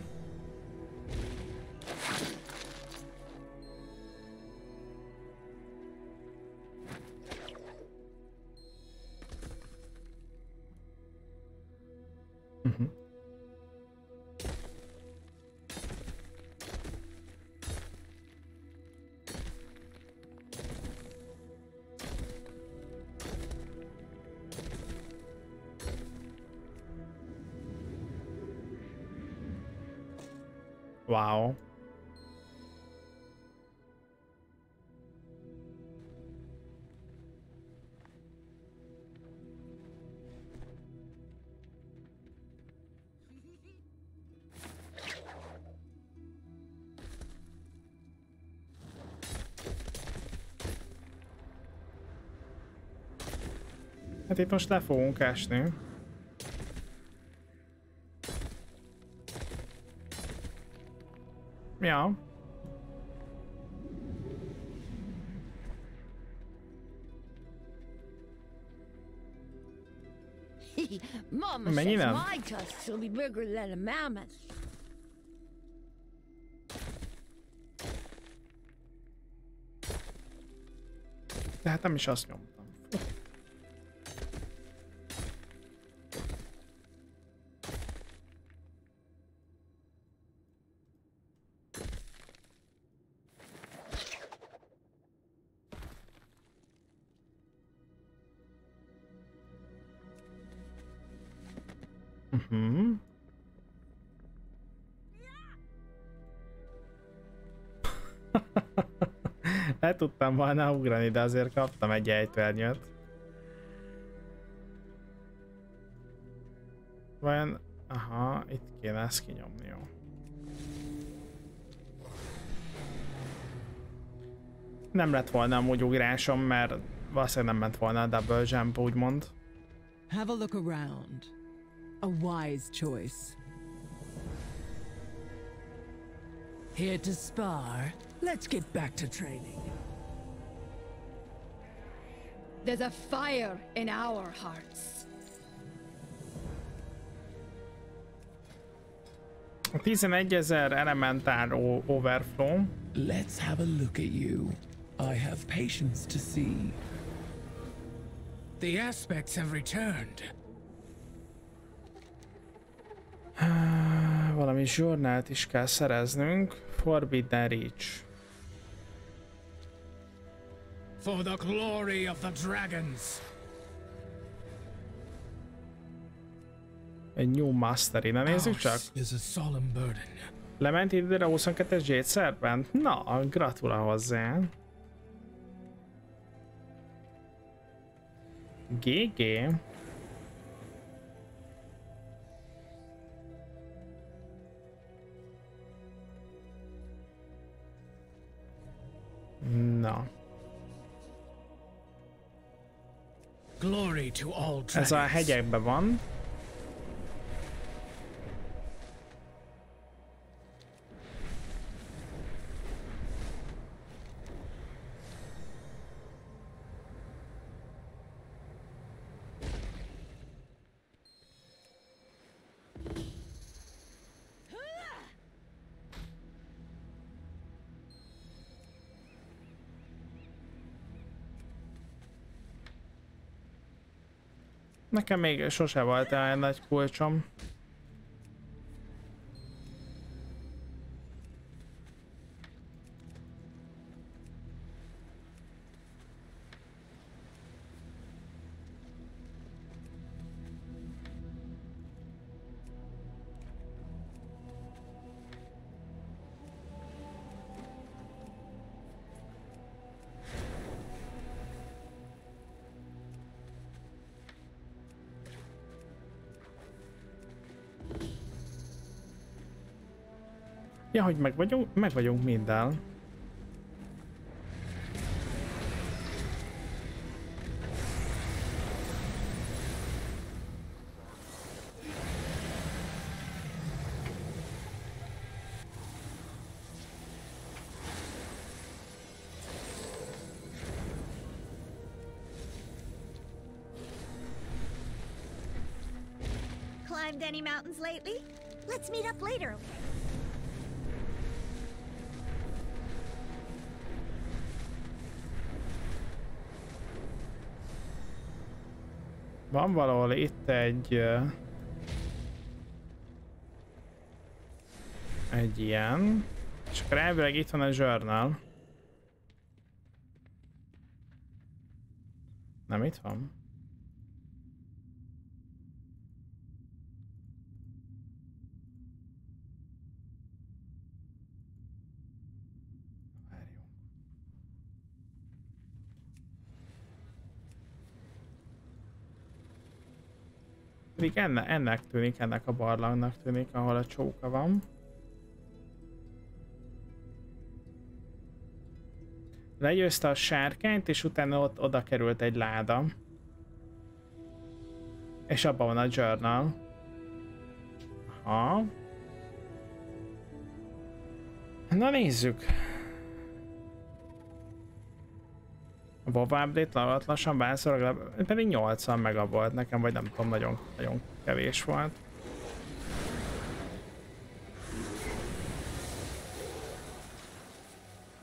Hát itt most le fogunk esni. Ja.
Mama
Mennyi nem?
my tusks will be bigger than a mammoth.
De hát nem is azt nyomtam. Tudtam volna ugrani, de azért kaptam egy ejtvernyőt. Vajon... Aha, itt kéne ezt kinyomni, jó. Nem lett volna amúgy ugrásom, mert valószínűleg nem ment volna a double jump, úgymond.
Have a look around. A wise choice.
Here to spar. Let's get back to training. There's a fire in our hearts.
A 11 ezer elementár overflow.
Let's have a look at you. I have patience to see.
The aspects have returned.
Valami zsurnát is kell szereznünk. Forbidden Reach.
For the glory of the dragons.
Egy New Master, innen nézzük csak.
Is a solemn burden.
Lement időre 22-es Jade Serpent? Na, gratula hozzá. GG. Na. Ez a hegyekben van. Nekem még sose volt olyan nagy kulcsom. Ja, hogy meg vagyunk, meg vagyunk minden.
Climbed any mountains lately? Let's meet up later, okay?
Van valahol itt egy... Egy ilyen. És akkor elvileg itt van a journal. Nem itt van? Pedig enne, ennek tűnik, ennek a barlangnak tűnik, ahol a csóka van. Legyőzte a sárkányt, és utána ott oda került egy láda. És abban van a journal. Aha. Na nézzük. A WoW update lassan bánszor, pedig 80 mega volt nekem, vagy nem tudom, nagyon, nagyon kevés volt.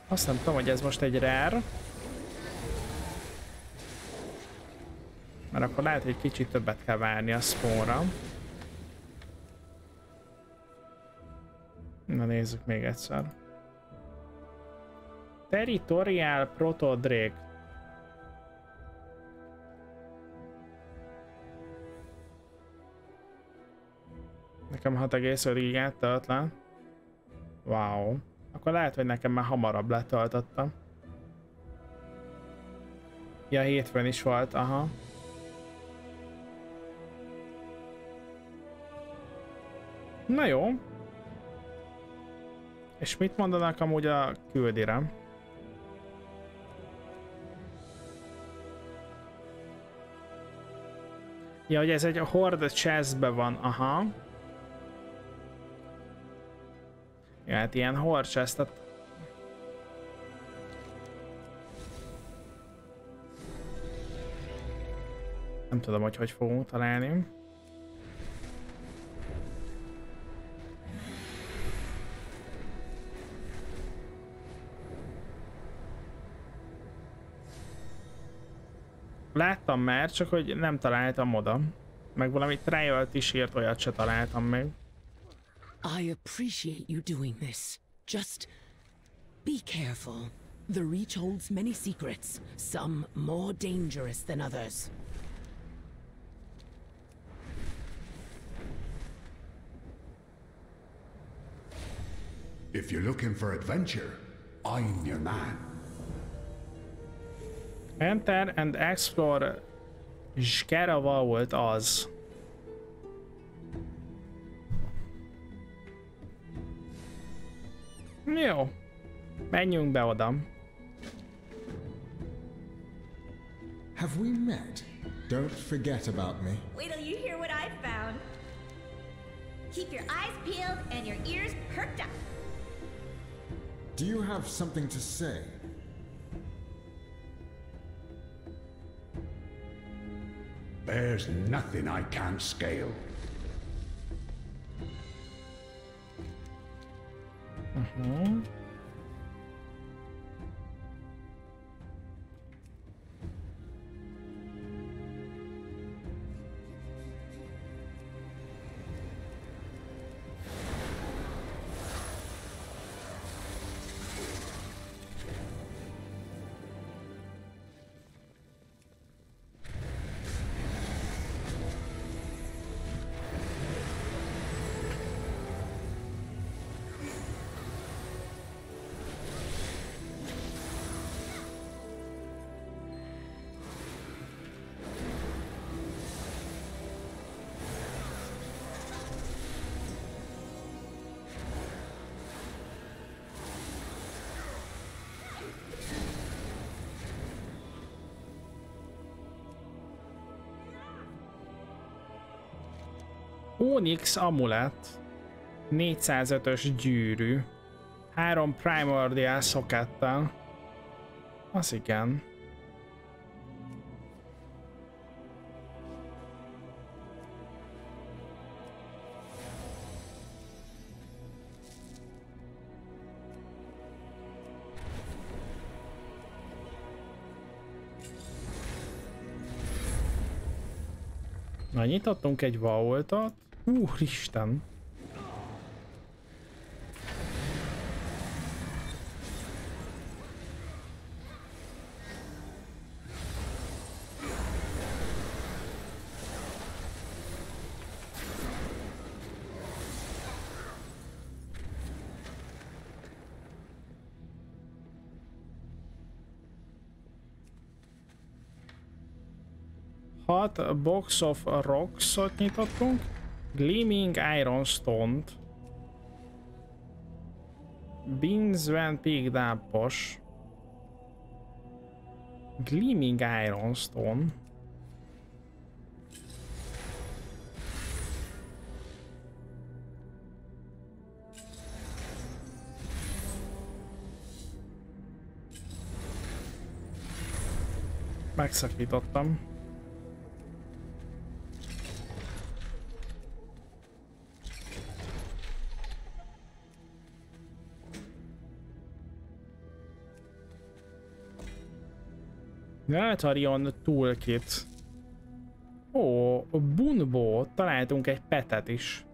Azt nem tudom, hogy ez most egy rare. Mert akkor lehet, hogy kicsit többet kell várni a spawnra. Na nézzük még egyszer. Territorial Proto Drake. Nekem 6,5 gigát tölt le. Wow. Akkor lehet, hogy nekem már hamarabb letöltöttem. Ja, hétfőn is volt, aha. Na jó. És mit mondanak amúgy a küldire? Ja, hogy ez egy horde chestbe van, aha. Ja, hát ilyen horcsesztet. Nem tudom, hogy hogy fogunk találni. Láttam már, csak hogy nem találtam oda. Meg valami trial is írt, olyat se találtam meg.
I appreciate you doing this. Just be careful. The Reach holds many secrets, some more dangerous than others.
If you're looking for adventure, I'm your man.
Enter and explore Zskera volt az. Jó. Menjünk be oda.
Have we met? Don't forget about me.
Wait till you hear what I found. Keep your eyes peeled and your ears perked up.
Do you have something to say?
There's nothing I can't scale.
Uh-huh. Onyx amulet. 405-ös gyűrű. 3 primordial szokettel. Az igen. Na, nyitottunk egy vaultot. Úristen! hat Box of Rocks-ot nyitottunk. Gleaming Iron Stone-t. Beans Van Peak dápos. Gleaming Iron Stone. Megszakítottam. Galtarion Toolkit. Ó, Bunbo, találtunk egy petet is.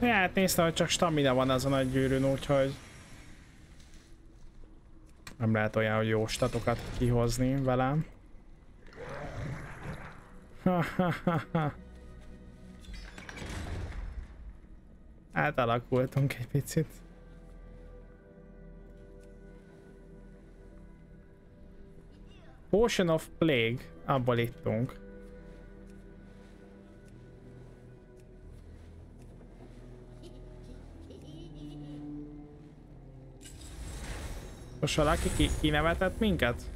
Hát néztem, hogy csak stamina van azon a gyűrűn, úgyhogy... Nem lehet olyan, hogy jó statokat kihozni velem. Átalakultunk egy picit. Potion of Plague, abból ittunk. Most valaki ki kinevetett minket?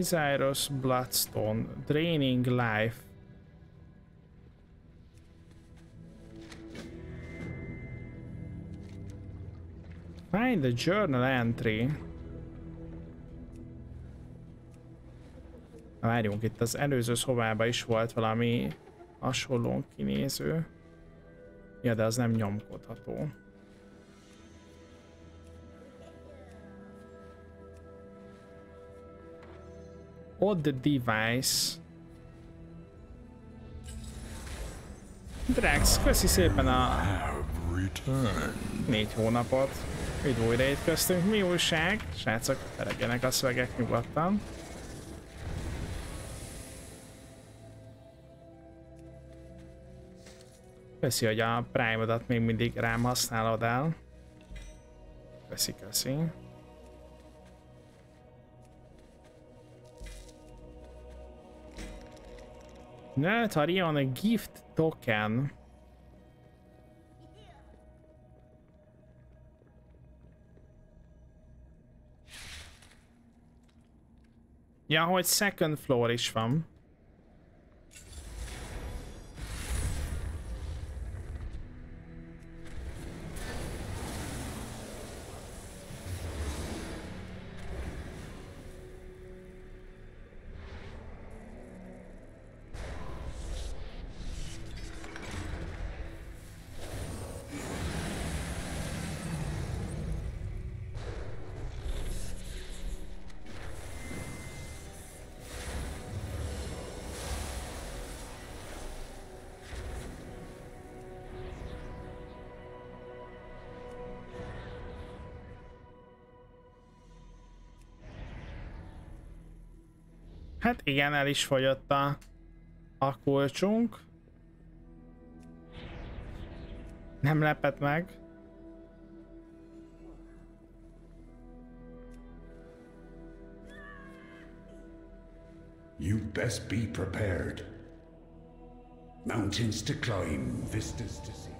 Desirous Bloodstone. Draining Life. Find the journal entry. Várjunk, itt az előző szobában is volt valami hasonló kinéző. Ja, de az nem nyomkodható. Odd device. Drax, köszi szépen a négy hónapot. Így újra itt köztünk. Mi újság? Srácok, teregjenek a szövegek nyugodtan. Köszi, hogy a Prime-odat még mindig rám használod el. Köszi, köszi. Ne, Tarion, a gift token. Ja, hogy second floor is van. Hát igen, el is fogyott a, a kulcsunk. Nem lepett meg.
You best be prepared. Mountains to climb, vistas to see.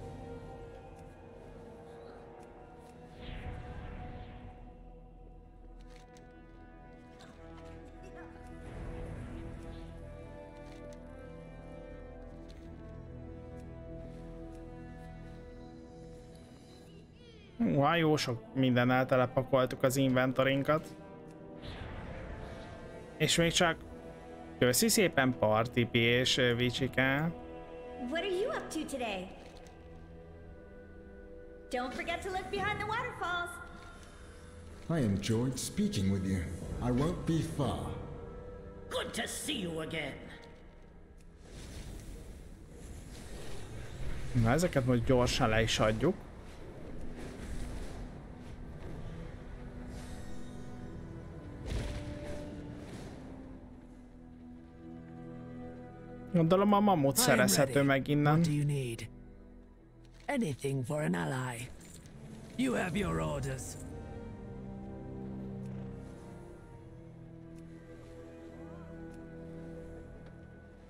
Jó sok mindennel telepakoltuk az inventorinkat. És még csak köszi szépen Partipi és Vicsike.
What are you up to today? Don't forget to look behind the waterfalls.
I enjoyed speaking with you. I won't be far.
Good to see you again.
Na ezeket most gyorsan le is adjuk. Gondolom a mamut szerezhető meg innen.
What do you need? Anything for an ally. You have your orders.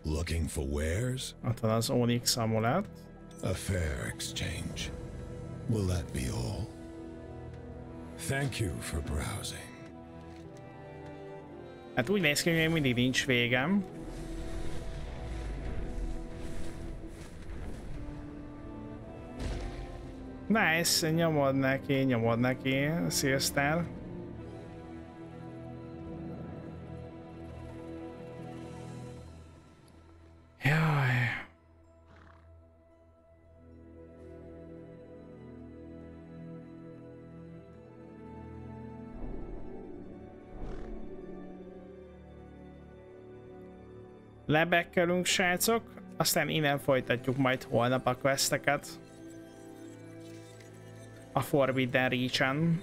Looking for wares?
Ott van az Onyx amulet.
A fair exchange. Will that be all? Thank you for browsing.
Hát úgy néz ki, hogy még mindig nincs végem. Nice, nyomod neki, nyomod neki, Szilsztár. Jaj. Lebekkelünk, srácok, aztán innen folytatjuk majd holnap a questeket a Forbidden Reach-en.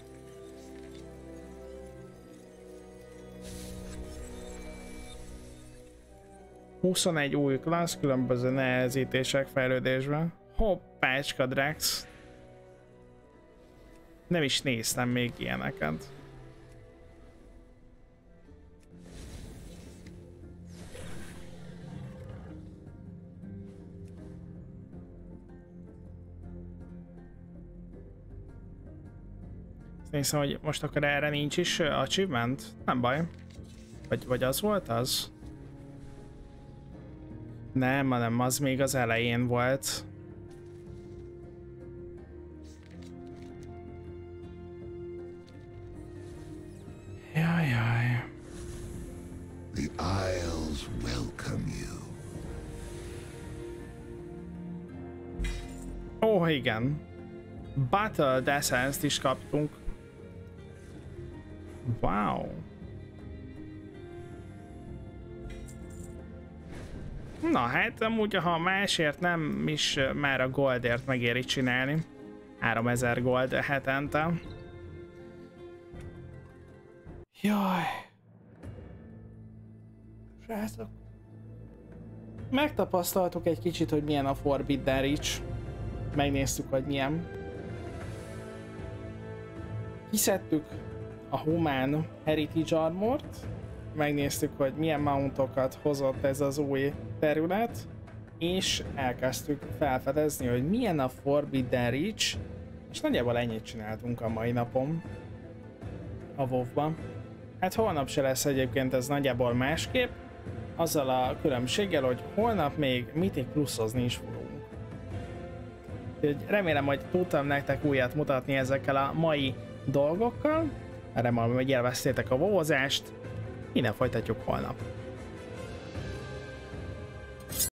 Huszonegy új klassz, különböző nehezítések fejlődésben. Hoppácska Drax. Nem is néztem még ilyeneket. Nézem, hogy most akkor erre nincs is achievement? Nem baj. Vagy, vagy az volt az? Nem, hanem az még az elején volt. Jaj, jaj.
The Isles welcome you.
Ó, igen. Battle Descent is kaptunk. Wow. Na hát amúgy, ha másért nem is már a goldért megéri csinálni. 3000 gold hetente. Jaj. Srácok. Megtapasztaltuk egy kicsit, hogy milyen a Forbidden Reach. Megnéztük, hogy milyen. Kiszedtük a Human Heritage Armort, megnéztük, hogy milyen mountokat hozott ez az új terület, és elkezdtük felfedezni, hogy milyen a Forbidden Reach, és nagyjából ennyit csináltunk a mai napon a WoW-ban. Hát holnap se lesz egyébként ez nagyjából másképp, azzal a különbséggel, hogy holnap még Mythic pluszozni is fogunk. Úgyhogy remélem, hogy tudtam nektek újat mutatni ezekkel a mai dolgokkal. Remélem, hogy élveztétek a vovozást. Innen folytatjuk holnap.